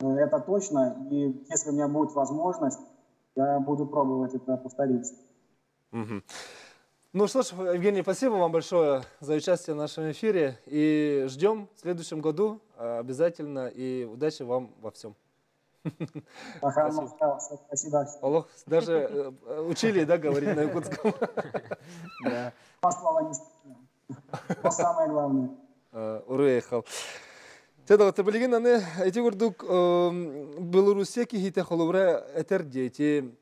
[SPEAKER 9] э, это точно. И если у меня будет возможность, я буду пробовать это повторить.
[SPEAKER 1] Мгм. Ну что ж, Евгений, спасибо вам большое за участие в нашем эфире. И ждем в следующем году э, обязательно. И удачи вам во всем.
[SPEAKER 9] Ага,
[SPEAKER 1] Спасибо. Олох, даже э, э, учили, да, говорить на якутском? [LAUGHS] Да.
[SPEAKER 9] Два слова не самое главное.
[SPEAKER 1] Э, уриехал. Теда, ты білген аны, эти курдук Белоруссия кихите холовра этер дети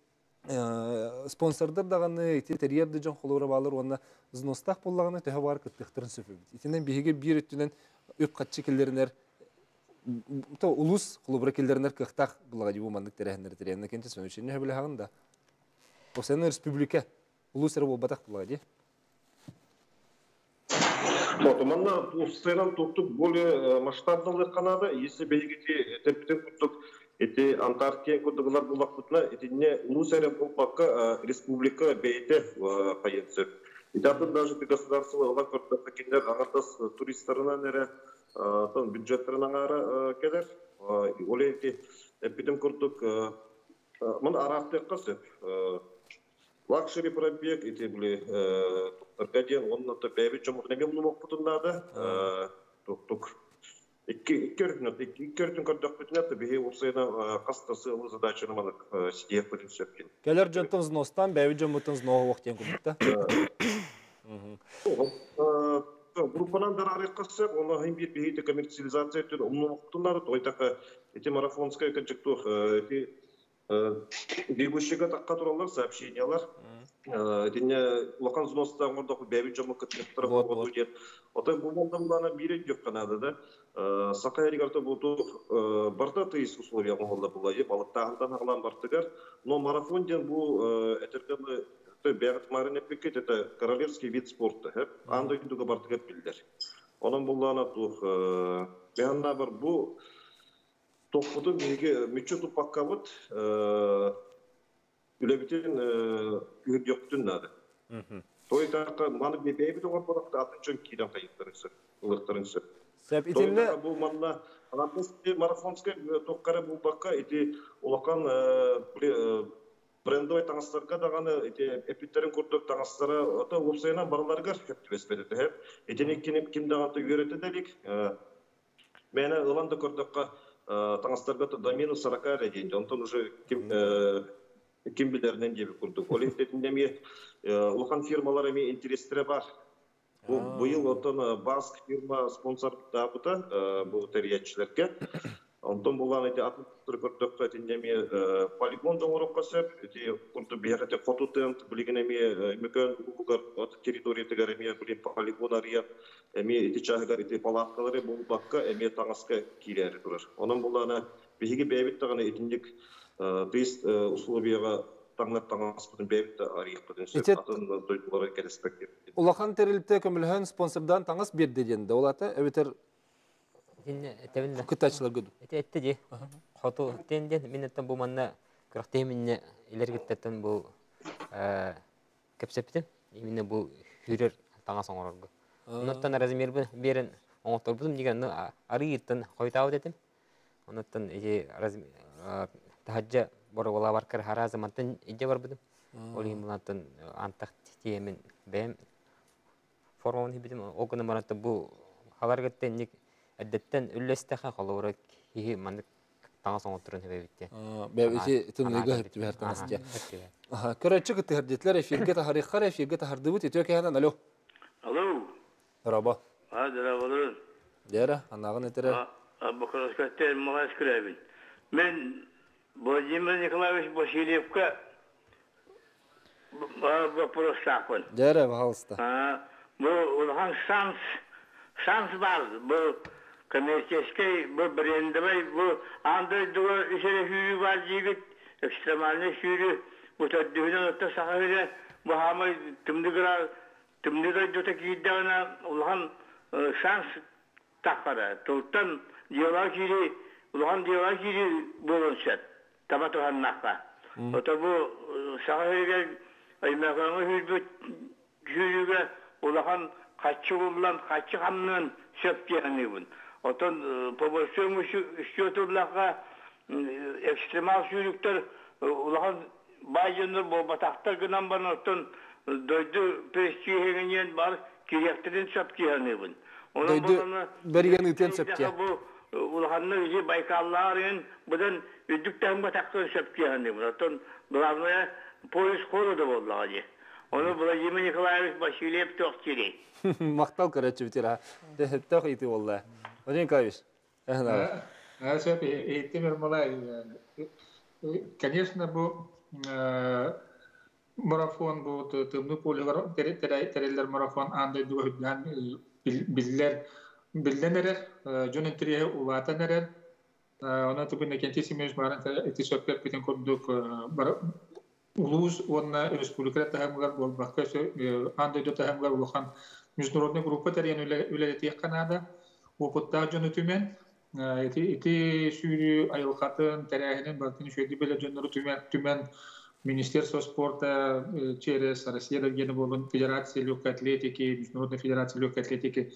[SPEAKER 1] спонсордар даганы, эти терьерді жон холовра балар, онна зностах боллағаны тәһә бар кыттықтырын сөпіп. Итінен биһиге бир келдерінер, то улус холовра келдерінер кықтақ бұлаға дебу мандық тәрәхіндер тәрәхіндер кенте сөнүшені хөбілі хағында. Осыны республика улус эре болбатак булага ди
[SPEAKER 6] Вот, манна туыстайран туктук более масштабный канада, если бейгити тепитен куттук эти Антарктия кудыгылар булакпытна, этине улусарен полпакка республика бейте кайынсы. Итатын даже государство ала көртөп кендер агатас туристларына нере тон бюджеттерин аңара келер. Эпидем курдук мын арафтекка сөп. Лакшери пробег, эти были Аркадиян, он это бәбі жомық неме мұны оқпытындады. Тук-тук. Икки иккердин, икки иккердин көрдөк бүтүнөт, бихи урсайна кастасы ылы задачаны сөпкен.
[SPEAKER 1] зного вақтен кумукта
[SPEAKER 6] Группанан дар арыккасы, оны хим бир бихи коммерциализация өтөн умну оқпытындады. Тойтака эти марафонская кончектух, эти бегущего такка туралар сообщениялар. Дине локан зноста мордок бәби жома кыттыктыр
[SPEAKER 1] Вот,
[SPEAKER 6] болду дет. Ота булганда бана бире жок канада да. Сакай ригарта булду барда тыйс условия болду булай балыктагындан аглан бартыгар. Но марафон ден бу этерганы бәгат марин эпикет это королевский вид спорта. Хеп андай дуга бартыгар билдер. Onun буллана тух бәһанна бар бу топпуду биге мүчө тупаккабыт үлебитин үрдөктүн нады. Той така маны бебеби тогор болакта атын кийден кайыктырыңсы, ылыктырыңсы.
[SPEAKER 1] сәп итинне
[SPEAKER 6] бу манна анатости марафонская токкары бу бакка ити улакан брендовый таңыстарга даганы ити эпиттерин курдук таңыстара ото вебсайна барларга хөптүбеспеди хеп. Этени ким ким даганы үйрөтө делик. Мене ыланда көрдөкка таңыстарга то до минус 40 день. Онтон уже ким ким билеринен деп курдук. Ол эфтетинде ми улахан фирмалар эми интерестері бар. Быйыл отон баск фирма спонсор табыта бу. Онтон булган эти атыптыр көрдөк этинде ми полигон доңорокко сөп, эти курду бияхете фототент билигине ми мөкөн бугар от территориятыгар эми били полигон арият эми эти чагар эти палаткалары бул бакка эми таңаска кирери турар. Онун булана биһиги бэбит таганы этиндик тыйс условияга таңнат таңаспытын атын дойтулары келеспек
[SPEAKER 1] улахан терилте көмүлһөн спонсордан таңас берди ден олата эбетер
[SPEAKER 5] Динне этебинне.
[SPEAKER 1] кытачылар гыду
[SPEAKER 5] Эте этте ди. Хоту тенден минеттен бу манна э. Именно бу хүрер таңа соңорго. Онуттан размер берен оңоттор бузум деген арыйыттан койтабы дедим. Онуттан эти размер тахаджа бола баркар харазы мантан иже бар. Ол им булаттан антак тиемен бем форманы маратта бу халаргаттен ник әддеттен үллестеха холора хихи мандык таңа
[SPEAKER 1] тымныга аха кытты хердетлер эфирге эфирге алло.
[SPEAKER 10] Алло,
[SPEAKER 1] раба
[SPEAKER 10] а,
[SPEAKER 1] анагын этере
[SPEAKER 10] А. Мен Владимир Николаевич Васильевка б- вопрос такой.
[SPEAKER 1] дәре пожалуйста.
[SPEAKER 10] А, Бұл улхан шанс, шанс бар. Бұл коммерческий, бұл брендовый, бұл андай дуа үшере хүйі бар жігіт, экстремальный хүйі, отта сақыры, хамай кейдіғына улхан шанс тақпара. Тұлттан шет, таба. Ота сақырыға каччы хамнан сөп. Отон побольшому счетулаха экстремал сүйрүктөр улахан байжыныр болбатактар гынан бар отон дойду престижегенен бар киректерин сөп дегенибин.
[SPEAKER 1] Дойду берген үтен сөп те.
[SPEAKER 10] Улаханны же байкалларын будан үдүктен батактар сөп дегенибин. Отон главное поезд хорода боллагы. Оны Владимир Николаевич Васильев тоқтири.
[SPEAKER 1] мактал көрөчү битера тох ити болла Владимир Николаевич эхна
[SPEAKER 7] А, сөп, эйтемер малай. Конечно, бу марафон бу тымны полигар терелер марафон андай дуга билан биллер билленер жонен тирие улатанер она тупин кенти баран эти да таһамгар улахан международный группа опытта жону түмен ити ити сүүрү айылхатын тәрәһинен балтын шөйди беле жоннору түмен түмен Министерство спорта э, через Россия Гены болын Федерация легкой атлетики, Международная федерация легкой атлетики,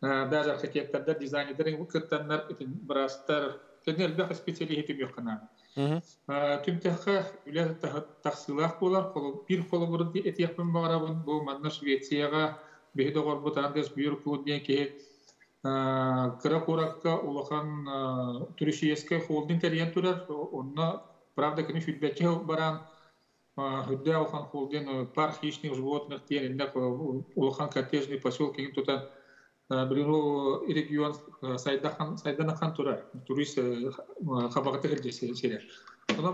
[SPEAKER 7] э, даже архитектордар, дизайнерлер, кыттаннар, брастар, тенер бәхі специалиһи түм йоққана. Түмтәхә үлә тахсилах булар, бир қолы бұрын етияқпен бағарабын, бұл манна Швецияға, бейді ғорбутандес бүйір күнде ке, кыра куракка улахан туристический холдинг терен турар, онна правда, конечно, фильбәтче баран, Хүдде алхан холден парк хищных животных, тен, инак улахан коттеджный поселок, кеген тутан. Біріну регион сайданахан тура, турист хабағаты кірде сере.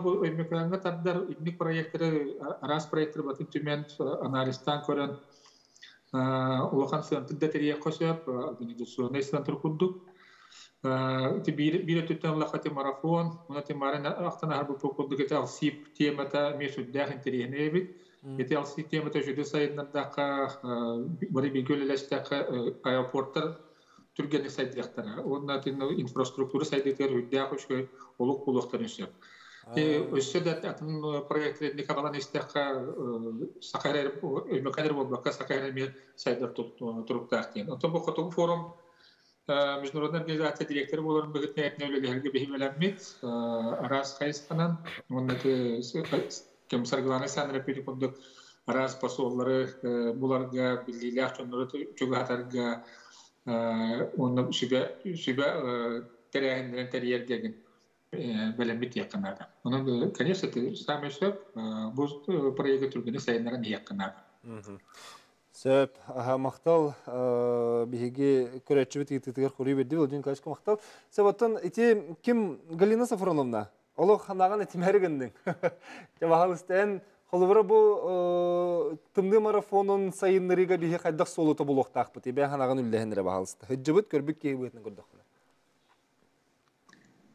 [SPEAKER 7] Bu emeklerine tadlar ilmik proyektleri, aras proyektleri batın tümen analistan koran улахан сыантык да терия косып, организационный сыантыр курдук. Ти бире түттен лахати марафон, мына ти марин ахтана харбу прокурдук эти алсип темата бит. Эти алсип темата бары билгөлелестақа аэропорттар. Онна инфраструктура үшкө олук. Өссө да атын проектлерinde кабалан истяққа сақайрар өмекадер болбаққа сақайрар мен сайдар туруктаақтен. Онтон бұл қотуғы форум Международная организация директоры боларын арас қайысқанан, онда кем саргыланы сәнірі перекундық арас посоллары тәрәхіндерін тәрердеген бәлембит яқынады. Оны, конечно, самый сөп, бұл проекты түргені сайынларын яқынады.
[SPEAKER 1] Сөп, аха мақтал биһиги көрәтчүбит ититигер хури берди бұл жин кашка мақтал. Сөп оттан ити ким Галина Сафроновна? Оло ханаган этимәргендин. [LAUGHS] Жабахалыстен холубара бу тымды марафонун сайыннырыга биһи кайдак солута булуктак бит. Бе ханаган үлләһендер бахалысты. Хыджыбыт көрбүк кейбетин көрдөх.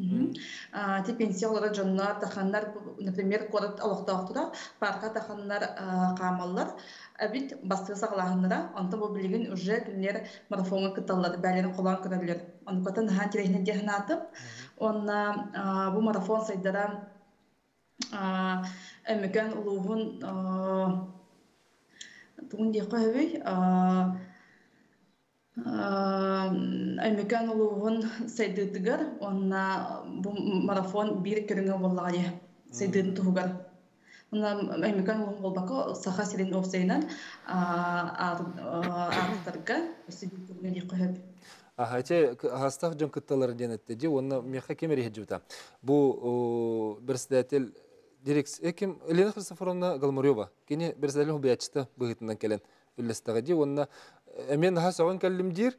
[SPEAKER 3] бит. Ти пенсиялары жоннар таханнар, например, корот алоқтақтыра, парка таханнар қамаллар, әбит басты сағылағыныра, онты бұл білген уже күнлер марафонға кыталлар, бәлерін қолан көрілер. Оны көтін хан терехіне дехін атып, онна бұл марафон сайдара әмікен ұлуғын туғын дейқі өй, Аймекан улуғын сайдыдыгар, онна бу марафон бир көріңі боллағайы, сайдыдын туғығар. Онна аймекан улуғын болбақы саха сирен офсайынан артырға өсіді көріңі дейқі хөп.
[SPEAKER 1] Аха, те хастах жон кытталар денетте же, онна меха кемери хеджута. Бу берседатель дирекс эким Елена Христофоровна Галмарёва. Кене берседатель хубиячты быгытынан келен. Үллестаға же, онна Мен ха соған кәлімдер,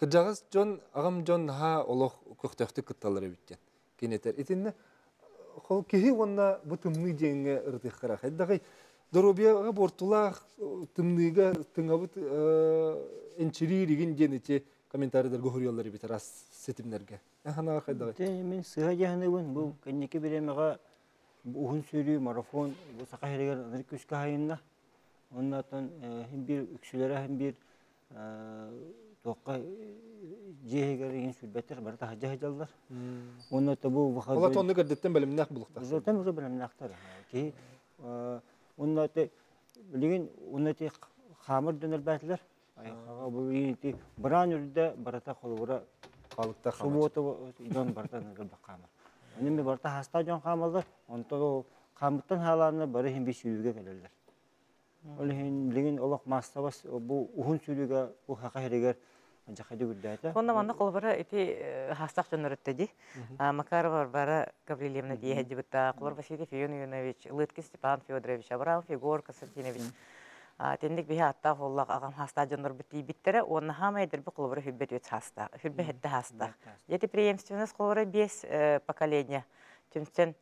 [SPEAKER 1] кіржағыз жон, ағам жон ха олық көқтөкті кытталары біттен. Кенетер. Итінні, қол кеге онна бұ тымны жеңе ұрдық қарақ. Әддағай, Доробияға бортулақ тымныға тыңа бұт энчири деген женете комментарийлер гохуриялары бит рас сетимнерге. Хана қайдағай.
[SPEAKER 4] Мен сыға жағыны бұн, бұл кәнеке беремеға ұғын сөйлеу, марафон, бұл сақа херегер хайынна. Оннатан hem bir үксүләре hem bir тоққа жегер еген сүлбәттер бар та хажа хажалар. Онната бу вахад.
[SPEAKER 1] Ола тонны гәрдеттен белемнәк булыкта.
[SPEAKER 4] Зотан уже белемнәктер. Ки онната билеген оннати хамыр дөнер бәтләр. Айга бу ити бран үрдә барата холура
[SPEAKER 1] халыкта
[SPEAKER 4] Субота идон барта нәгәл бакамыр. Әнеме барта хаста жон хамалар. Онто хамыттан халаны бары hem bir сүлгә келәләр. Билген олох мастабас бу ухун сүлүгө бу хака херегер жакайды гүлдәтә.
[SPEAKER 2] Онда манна колбара ити хастак жөнөрөттөди. Макарова бара Гаврилевна дие дибта, Колор Васильев Юрьевич, Лыткин Степан Федорович, Абрам Фигор Константинович. Тендик бихи атта холлак агам хаста жонор бити биттере, онна хама эдер бу колбора хүббет өт хаста, хүббе хетте хаста. Дети преемственность колбора бес э, поколения. Түмсен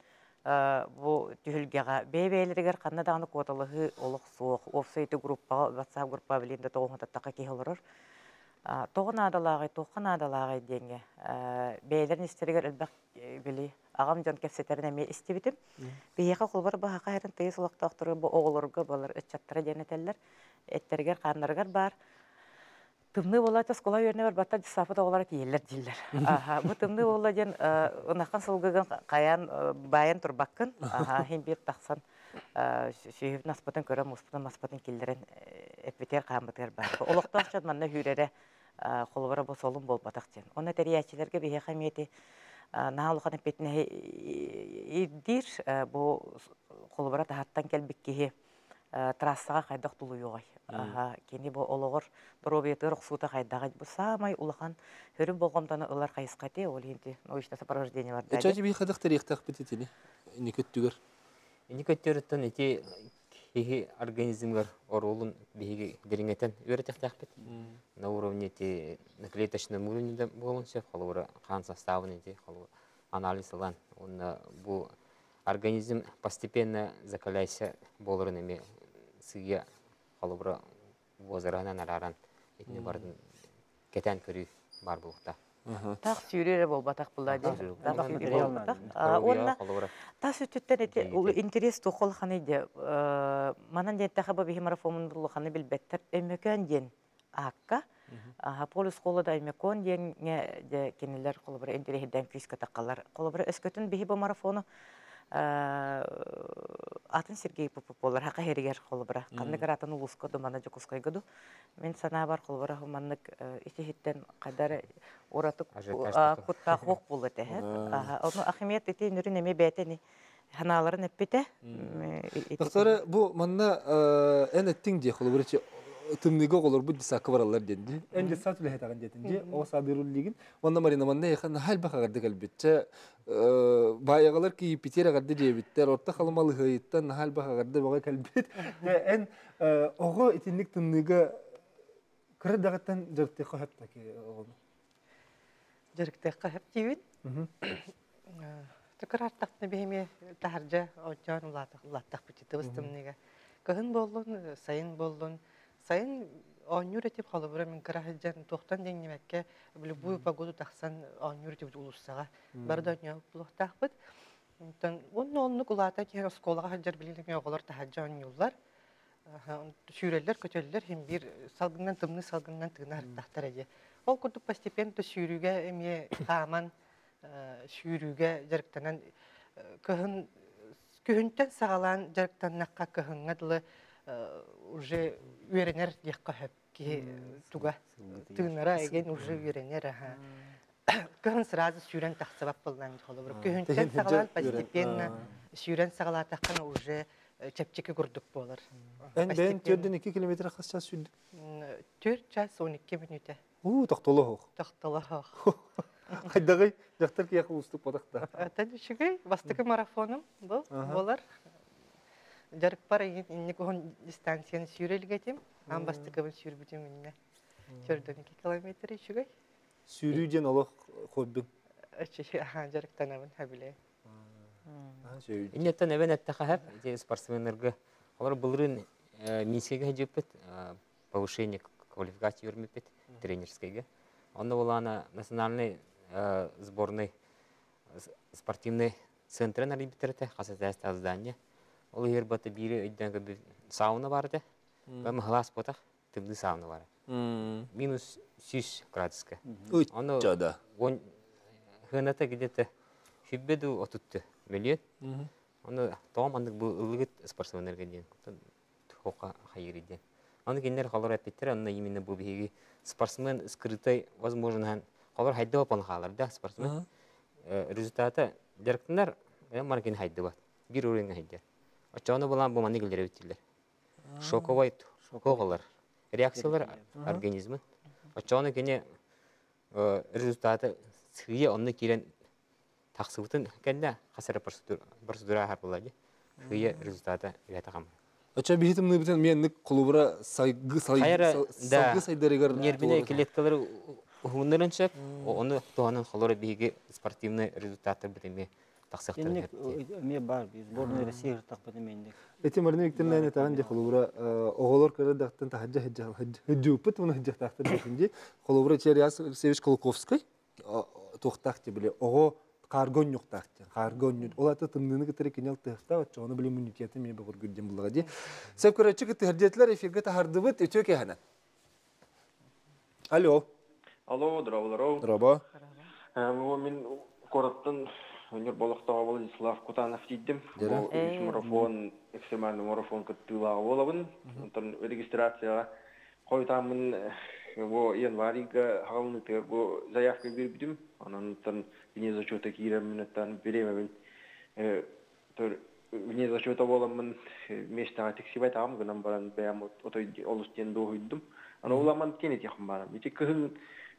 [SPEAKER 2] бу түһүлгега бебелеригер канна даганы коталыгы олох суох, офсайты группа, WhatsApp группа билинде тоғын таттака ки олорор. Истеригер били агам жон кепсетерин эме истибитим. Бияка колбар баха хайрын тыйы сулактактыры бу оголорго балар. Тымны бола тас кола өрне бар бата сафы тоголар тиеллер диллер. Аха, бу тымны бола ден унакан сылгыгын каян баян турбаккын. Аха, [LAUGHS] хин бир таксан сүйіп наспатын көрі мұспытын маспатын келдерін эппетер қамбытыр бар. Олықтақ чад манна хүрері қолыбыра бұл солым бол батақ ден. Оны тәриячілерге бейе қаметі наалуқан эппетіне иддир бұл қолыбыра тахаттан келбік кеге трассаға қайдақ тұлу yoğay. Кені бұл олығыр дробиятыр ұқсуыта қайдағы. Бұл самай улахан хүрім болғамданы ылар қайысқаты, ол енді научно сопровождение бар.
[SPEAKER 1] Эчачи би хадах тарихтах битетини. Не көттүгөр.
[SPEAKER 5] Эни көттөрөттөн эти хиги организмгар оролун биги дереңетен өретехтахпет. На уровне эти на клеточном уровне да болон сеп холора қан составын эти холора анализ алан. Он бу организм постепенно закаляйся болорын эме холора возрана нараран. Этне бардын кетен көрү бар булукта.
[SPEAKER 2] Тақ сүйрері бол батақ бұлда де. Тақ
[SPEAKER 4] Онна
[SPEAKER 2] та сүттүттен эти ул интерес тухол ханы де. Манан де тахаба бихи марафонун булу ханы билбеттер. Эмекөн ден акка. Аха полис колу да эмекон ден де кенелер колу бир интерехден физика таккалар. Колу бир өскөтүн бихи бу марафону атын Сергей Попов болар хака херигер холбара. Канныгар атын ду мана жокускай году. Мен сана бар холбара хуманнык итихиттен кадар оратык
[SPEAKER 5] Ажиотаждык.
[SPEAKER 2] кутта хок булды те. Аха, onu ахимият ити нүрүн эме бетени. Ханаларын эппите.
[SPEAKER 1] Доктора бу манна эн эттиң же холу бирчи тымныга голор бу дисакы баралар денди. Эн же сатуле хетаган детинди. О сабируллигин. Манна марина манна яхан хал бахагарды калбитче баягалар ки питер агарды дебиттер орта халмалы хыйттан хал бахагарды бага калбит. Эн ого итинник тымныга кыры дагаттан жыртты хатта ки огону.
[SPEAKER 11] Жырыктык кахып тибит. Тыкыр артакны беме тахаржа оҗан улатак улатак бити тыбыстымныга. Кыһын боллун, сайын боллун. Сайын онюр этип халыбыра мен карахылжан тохтан деңнемекке в любую погоду тахсан онюр этип улуссага. Бар дөнья булуктакбыт. Тон он онну кулата ки школага хаҗар билген оголор тахаржа онюллар. Сүйрелер, көтөллер һәм бир салгыннан тымны салгыннан тыгнар тахтар эже. Ол курдук постепенно сүйрүгө эме каман сүйрүүгө жарыктанан кыһын күһүнтен сагалаан жарыктаннакка кыһыңадылы уже үөренер диэкка хөп ки туга тыынара эген уже үөренер аха кыһын сразу сүүрен тахсабап болнан холобур күһүнтен сагалаан постепенно сүүрен сагалаатаккана уже чепчеки курдук болар
[SPEAKER 1] Эн бен төрдөн 2 км хасча сүрдү.
[SPEAKER 11] төрт час он икки минуте
[SPEAKER 1] У токтоло хох.
[SPEAKER 11] тохтолоох
[SPEAKER 1] Хайдагы жактар ки якыл уступ батакта.
[SPEAKER 11] Тәнүшігі, бастықы марафоным бұл, болар. Жарық бар, инне кохон дистанцияны сүйрелгетим, ан бастықы бұл сүйрбүтім инне. Чөрдөн 2 километр үшігі.
[SPEAKER 1] Сүйрүүден олох хоббин.
[SPEAKER 11] Жарықтан абын хабиле.
[SPEAKER 5] Иннеттен эбен эттахахап, эти спортсменлерге олар былырын миссияга хаҗыппет, повышение квалификации өрмеппет тренерскийге. Онда булана национальный э, сборный спортивный центр нарибитерте, хасатаста здание. Ол ер баты бири өйдәнге сауна барды. Бәм хлас ботак, тыбды сауна бар. Минус 6 градуска. Оны
[SPEAKER 1] Жада.
[SPEAKER 5] он хыната где-то хиббеду отутты миллион. Оны тоом андык бу ылыгыт спортсменерге ден. Хока хайри ден. Аны кеннер халар әппеттер, аны именно бу биги спортсмен скрытой возможно халар хайда опан халар да спортсмен. Результаты директорлар маркен хайда бат. Бир уровень хайда. Очоны булан бу маны келдер өттүлөр. Шоковой шоковалар. Реакциялар организмы. Очоны кене э, результаты сыйы онны кирен тақсыбытын кәнді қасары процедура хар болады. Сыйы результаты қам.
[SPEAKER 1] Оча бихитим ныбытын мен нык кулубра сайгы
[SPEAKER 5] да.
[SPEAKER 1] сайгы сайдарыгар
[SPEAKER 5] Нербине клеткалар уһуннарынча, оны туанын холора биги спортивный результаты битеме тахсактар.
[SPEAKER 4] Инник ме бар сборная России.
[SPEAKER 1] Эти не же оголор тахаджа Черяс Севич Колковский биле ого каргон каргон тымныны кинел вот биле ме гүдден сеп эфирге тахардыбыт өтөке хана алло.
[SPEAKER 12] Алло, здорово,
[SPEAKER 1] здорово
[SPEAKER 12] здорово. Мен короттан өнер болықтаға Владислав Кутанов дейдім. Бұл үш марафон, экстремальный марафон кыттылаға болабын. Онтан регистрацияға қойтамын бұл январийға хағалыныты бұл заявка бербідім. Онан вне зачета киремін, оттан беремін. Төр вне зачета боламын местаға тексіп айтамын, гынан баран бәям отой олыстен доғыйдым. Ана уламан кенет яқын барам.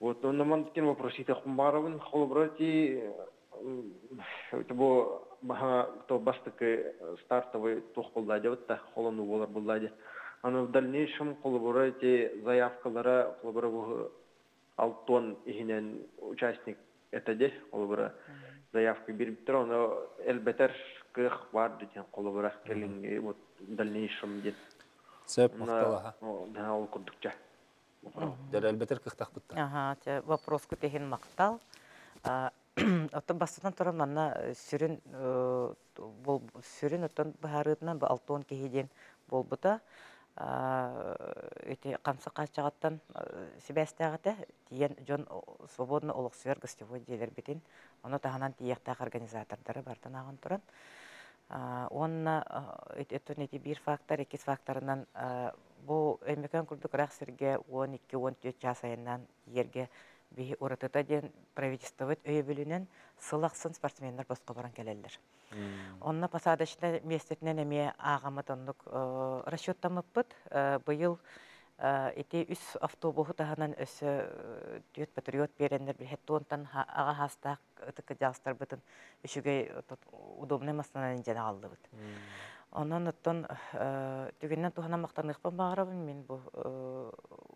[SPEAKER 12] Вот, но нам таким вопрос ите хумбаровын холбрати бо маха то бастык стартовый тух булдады вот та холону болар булдады. Аны в дальнейшем холбрати заявкалары холбра бу алтон ихинен участник это де холбра заявка бирip тұр, оны элбетер кых бар деген холбра келин вот в дальнейшем дет.
[SPEAKER 1] сеп мактала
[SPEAKER 12] Да, ол курдукча.
[SPEAKER 1] Дер элбетер кыхтах бутта
[SPEAKER 2] Ага, те вопрос күтеген мақтал. [CLEARS THROAT] Оттон бастан манна сүрін бол сүрін оттон бахарытынан алтон кехиден болбута. Эти камса качагаттан себестагата тиен жон свободно гостевой дейлер битин. Оны таханан тиектак организатордары бартан туран. Онна өтөн эти бир фактор, экис факторынан бу эмекен курдук рахсерге 12-14 час айынан ерге бихи уратыта ден правительствовать өйө бүлүнен сылаксын спортсмендер боско баран келелер. Онна пасадашта местетинен эме агамыт оннук расчеттамыппыт. Быйыл эти үс автобусу таханан өсө түйөт патриот беренер бихетти онтан ага хастак ытыкы жалстар бытын үшүгей удобный мастанан жана алдыбыт. Онан оттон түгеннен тухана мактаныхпан багарабын мен бу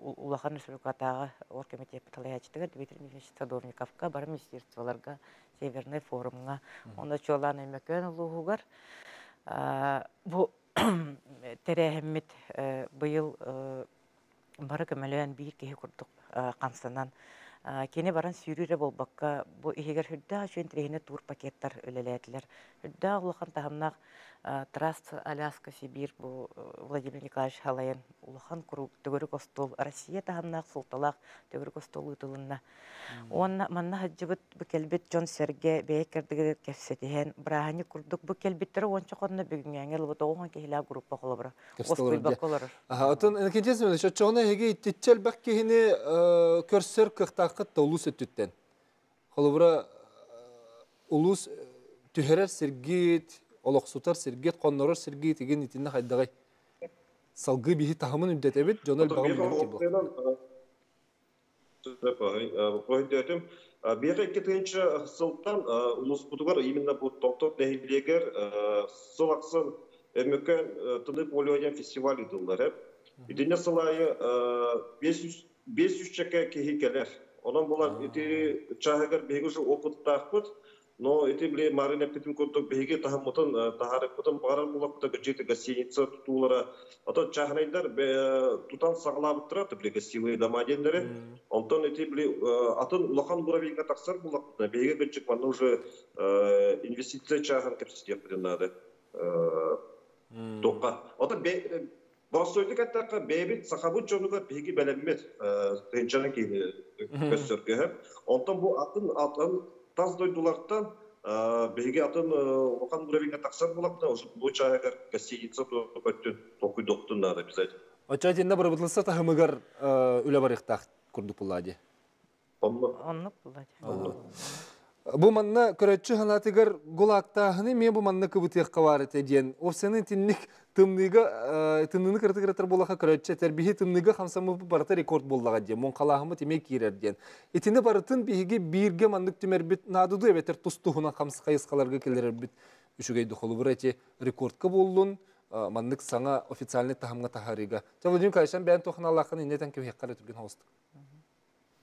[SPEAKER 2] улахан республикатагы оргкомитет талаячтыгы Дмитрий Михайлович Садовниковка бар министерстволарга Северный форумга. Онда чолан эмекен улугугар. Бу [COUGHS] терехеммит быйыл бары көмөлөн бир кихи курдук камсынан кене баран сүйрүре болбакка. Бу ихигер хүрдө ашуен тирехине тур пакеттар өлелетилер хүрдө улахан тахамнак Траст, Аляска, Сибирь, бу Владимир Николаевич Халаян, улахан круг, төгөрү костол, Россия тахамнак султалак, төгөрү костол ытылынна. Он манна хаджыбыт бу келбит Джон Серге бейкердиге кепсетиһен, брахани курдук бу келбиттер онча конна бүгүнгәнгә лбы тогон кехилә группа колобра. Оскул баколар.
[SPEAKER 1] Аха, отон энкенчес мен шочона хеге иттичел бак кехине көрсөр кыхтакы толус өттүттен. Колобра улус түһәрәр сергит олоқсутар сергет қоннорор сергет деген итинне хайдагай салгы бихи тахамын үддетебит жонол багым.
[SPEAKER 6] Бері кетінші сылтан ұлыс бұдығар именно бұл топтоп нәйілегер сыл ақсын әмекен тыны полиоген фестиваль идылдар. Идіне сылайы 500 чеке кехи келер. Онан бұлар ити чағығар бегі бұд, но эти бли марина питин кото беге тахамутан тахарак потом барар булак та гжете гостиница тутулара. Ата чахнайдар тутан саглап тра та бли гостевые дома дендере онтон эти бли атын улахан буравинга таксар булак та беге гчик мана уже инвестиция чахан капситет надо тоққа ата бе Басойдық әттәққа бейбіт сақабыт жонуға беги бәлеммет тенчаны кейді көстөргө. Онтан бұл атын атын таз дойдулардан беге атын оқан таксар булакта ошо бу чайгар гостиница көттүн токуй доктун нада обязательно
[SPEAKER 1] Оча тенне бір бұтылса тахымыгар үлі барықтақ күрдік бұллади.
[SPEAKER 6] Онно
[SPEAKER 2] Оннук булат.
[SPEAKER 1] Бу манна көрөтчү ханатыгар мен бу манна кыбытык кавар этеден. Овсены тинник тымныга тымныны кырты кыртыр болаха көрөтчү тербихи тымныга хамсамы барта рекорд боллага ден. Мон калахымы теме кирер ден. Итини барытын биһиги бирге маннык түмербит надуду эбетер тустуһуна хамсы кайыскаларга келер бит. Үшүгей дохолу бир эти рекордка боллун. Маннык саңа официальный тахамга тахарига. Владимир Кайшан бән тохналахын инетен кебе хеккары түрген хостык.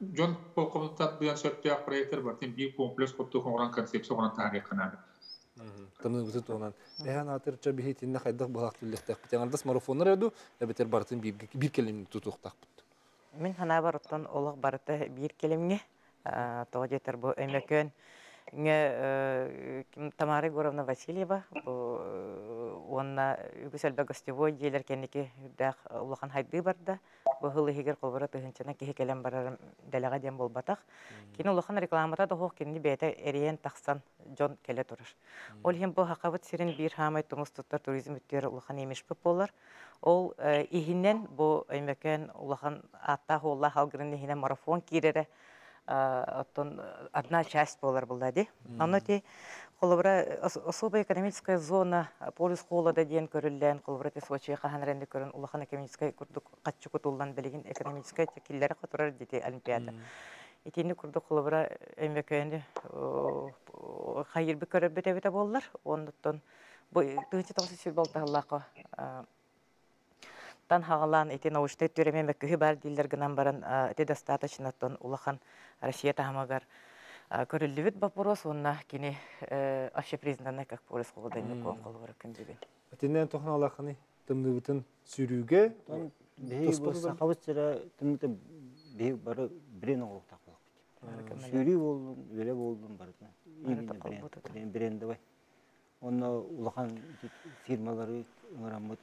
[SPEAKER 7] жон полковниктар буян сөттөк проекттер бар. Тем бир комплекс копту коңран концепция коңран тарих канады.
[SPEAKER 1] Тымны үтү туган. Эһан атыр ча бихи тинне хайдак багак түллектек. Битен ардас марафоннар эду, эбетер бартын бир бир келем тутуктак.
[SPEAKER 2] Мен хана барыттан олық барыты бир келемге. Тоға жетер бұл өмекөн. Тамара Егоровна Васильева, онна үгісәлбә гостевой дейлер кенеке дәқ улахан хайды барда. Бұл хегер қолбара тыхынчана кеhe келем барар дәләға дем бол батақ. Кейін улахан рекламата да хоқ кенді бәйті әриен тақсан жон келе тұрыр. Ол хем бұл хақабыт сирен бір хамай тұмыз тұттар туризм үттері улахан емеш бүп болар. Ол ихинен бұл өймекен улахан атта холла халгырын ихинен марафон кирері оттон одна часть болар булда ди. Аны ти колобра особая экономическая зона полис холода диен көрүллән колобра ти Сочи каханренде көрүн улахан экономическая курдук катчы кутулдан белеген экономическая текилләре катурар дити олимпиада. Итини курдук колобра эмбекенди хайыр би көрөп бете боллар. Ондоттон бу тыгычы тагысы сүр болталлакы тан хагалан эти научный төремен бәккүһү бар дилер гынан баран эти достаточно тон улахан Россия тахамагар көрүлүбүт вопрос онна кини аше признаны как полис колдайны кон колбар кендибин.
[SPEAKER 1] Тиннен тохналахыны тымныбытын сүрүүгө
[SPEAKER 4] Бей болса хабыцыра тымты бей бары бірен оңлықтақ болық. Сүйрі болдым, өле болдым барды. Біренді бай. Оны улахан фирмалары ыңырамыт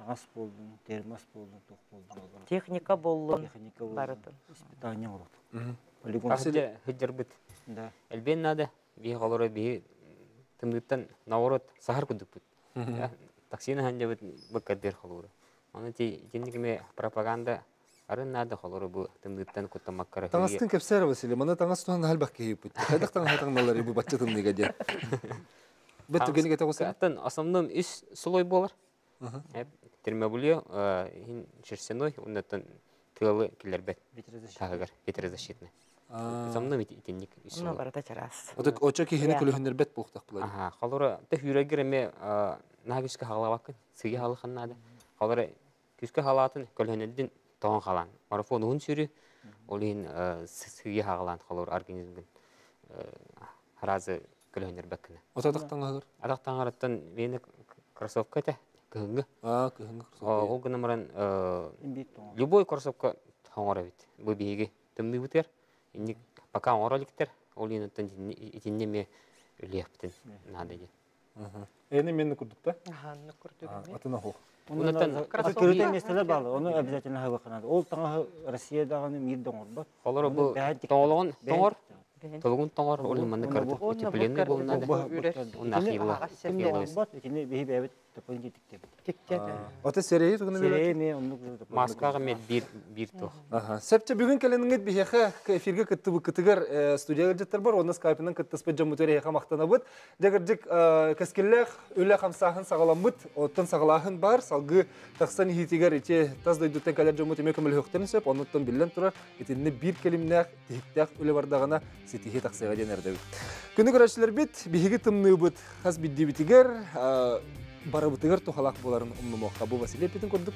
[SPEAKER 4] тағас болдым, термас болдым, тоқ болдым.
[SPEAKER 2] Техника болдым.
[SPEAKER 4] Техника.
[SPEAKER 2] Барытын.
[SPEAKER 4] Испытание олық.
[SPEAKER 5] Асыда хыджарбыт.
[SPEAKER 4] Да.
[SPEAKER 5] Элбен нада би холоро би тымдыттан наорот сахар күдүкпүт. Таксина ханжабыт баккадер холоро. Аны ти жендигиме пропаганда арын нада холоро бу тымдыттан куттамаккара.
[SPEAKER 1] Таңастын кепсер Василий, мана таңас туан халбак кейиппит. Хайдак таң хайтаңналар бу бачча тымныга де. [LAUGHS] Бет түгенге тагысы.
[SPEAKER 5] Аттан основном ис солой болар. Термобуле хин шерсеной, уннаттан тылы килербет. Тагар, ветрозащитный. Основном итинник.
[SPEAKER 2] Ну, барата чарас.
[SPEAKER 1] Отак оча кихини күлүһүнөр бет бултак булар.
[SPEAKER 5] Ага, холора те хүрегер эме нагышка халавак, сыгы халаханнада. Холора күскө халатын көлөнөддүн тоон халан. Марафон ун сүрү олин сыгы халан холор организмген харазы көлөнөр беккене.
[SPEAKER 1] Отадактан агыр.
[SPEAKER 5] Адактан араттан мени кроссовка те кыгыңгы.
[SPEAKER 1] А, кыгыңгы
[SPEAKER 5] Ол гынамаран любой кроссовка тоңора бит. Бу биги тымны бутер. Инник пока ороликтер, ол инеттен итиннеме үлептин надо де.
[SPEAKER 1] Эни менни курдук да?
[SPEAKER 11] Ага, ну курдук.
[SPEAKER 1] Атына хо.
[SPEAKER 4] Көрөтен местелер балы, оны обязательно хабы канады. Ол таңа мирден орбат.
[SPEAKER 5] Холора бу тоологон тоңор, толгун ол манны. Утепленный
[SPEAKER 4] тапын китик.
[SPEAKER 11] Тиктер.
[SPEAKER 1] Ота сереи тугуна
[SPEAKER 4] ме оннук
[SPEAKER 5] Маскага мет бир бир то.
[SPEAKER 1] Ага. Сепче бүгүн келениңет бихеха эфирге кытты бу кытыгар студияга жеттер бар. Онда скайпынан кыттыс бе жамутери яха мактанабыт. Жагыржык кескеллех үле хамсаһын сагаламыт, оттан сагалаһын бар. Салгы таксан хитигер ите таз дойдуттан калер жамут эме көмөл хөктен сеп, онуттан биллен турар. Итинне бир келимнәк тиктәк үле бардагына сетихи таксыга денерде. Күнү көрәчләр бит биһиги тымныбыт хас бидди битигер барабытыгар тухалак боларын умнумокка бу Василий Петин көрдүк.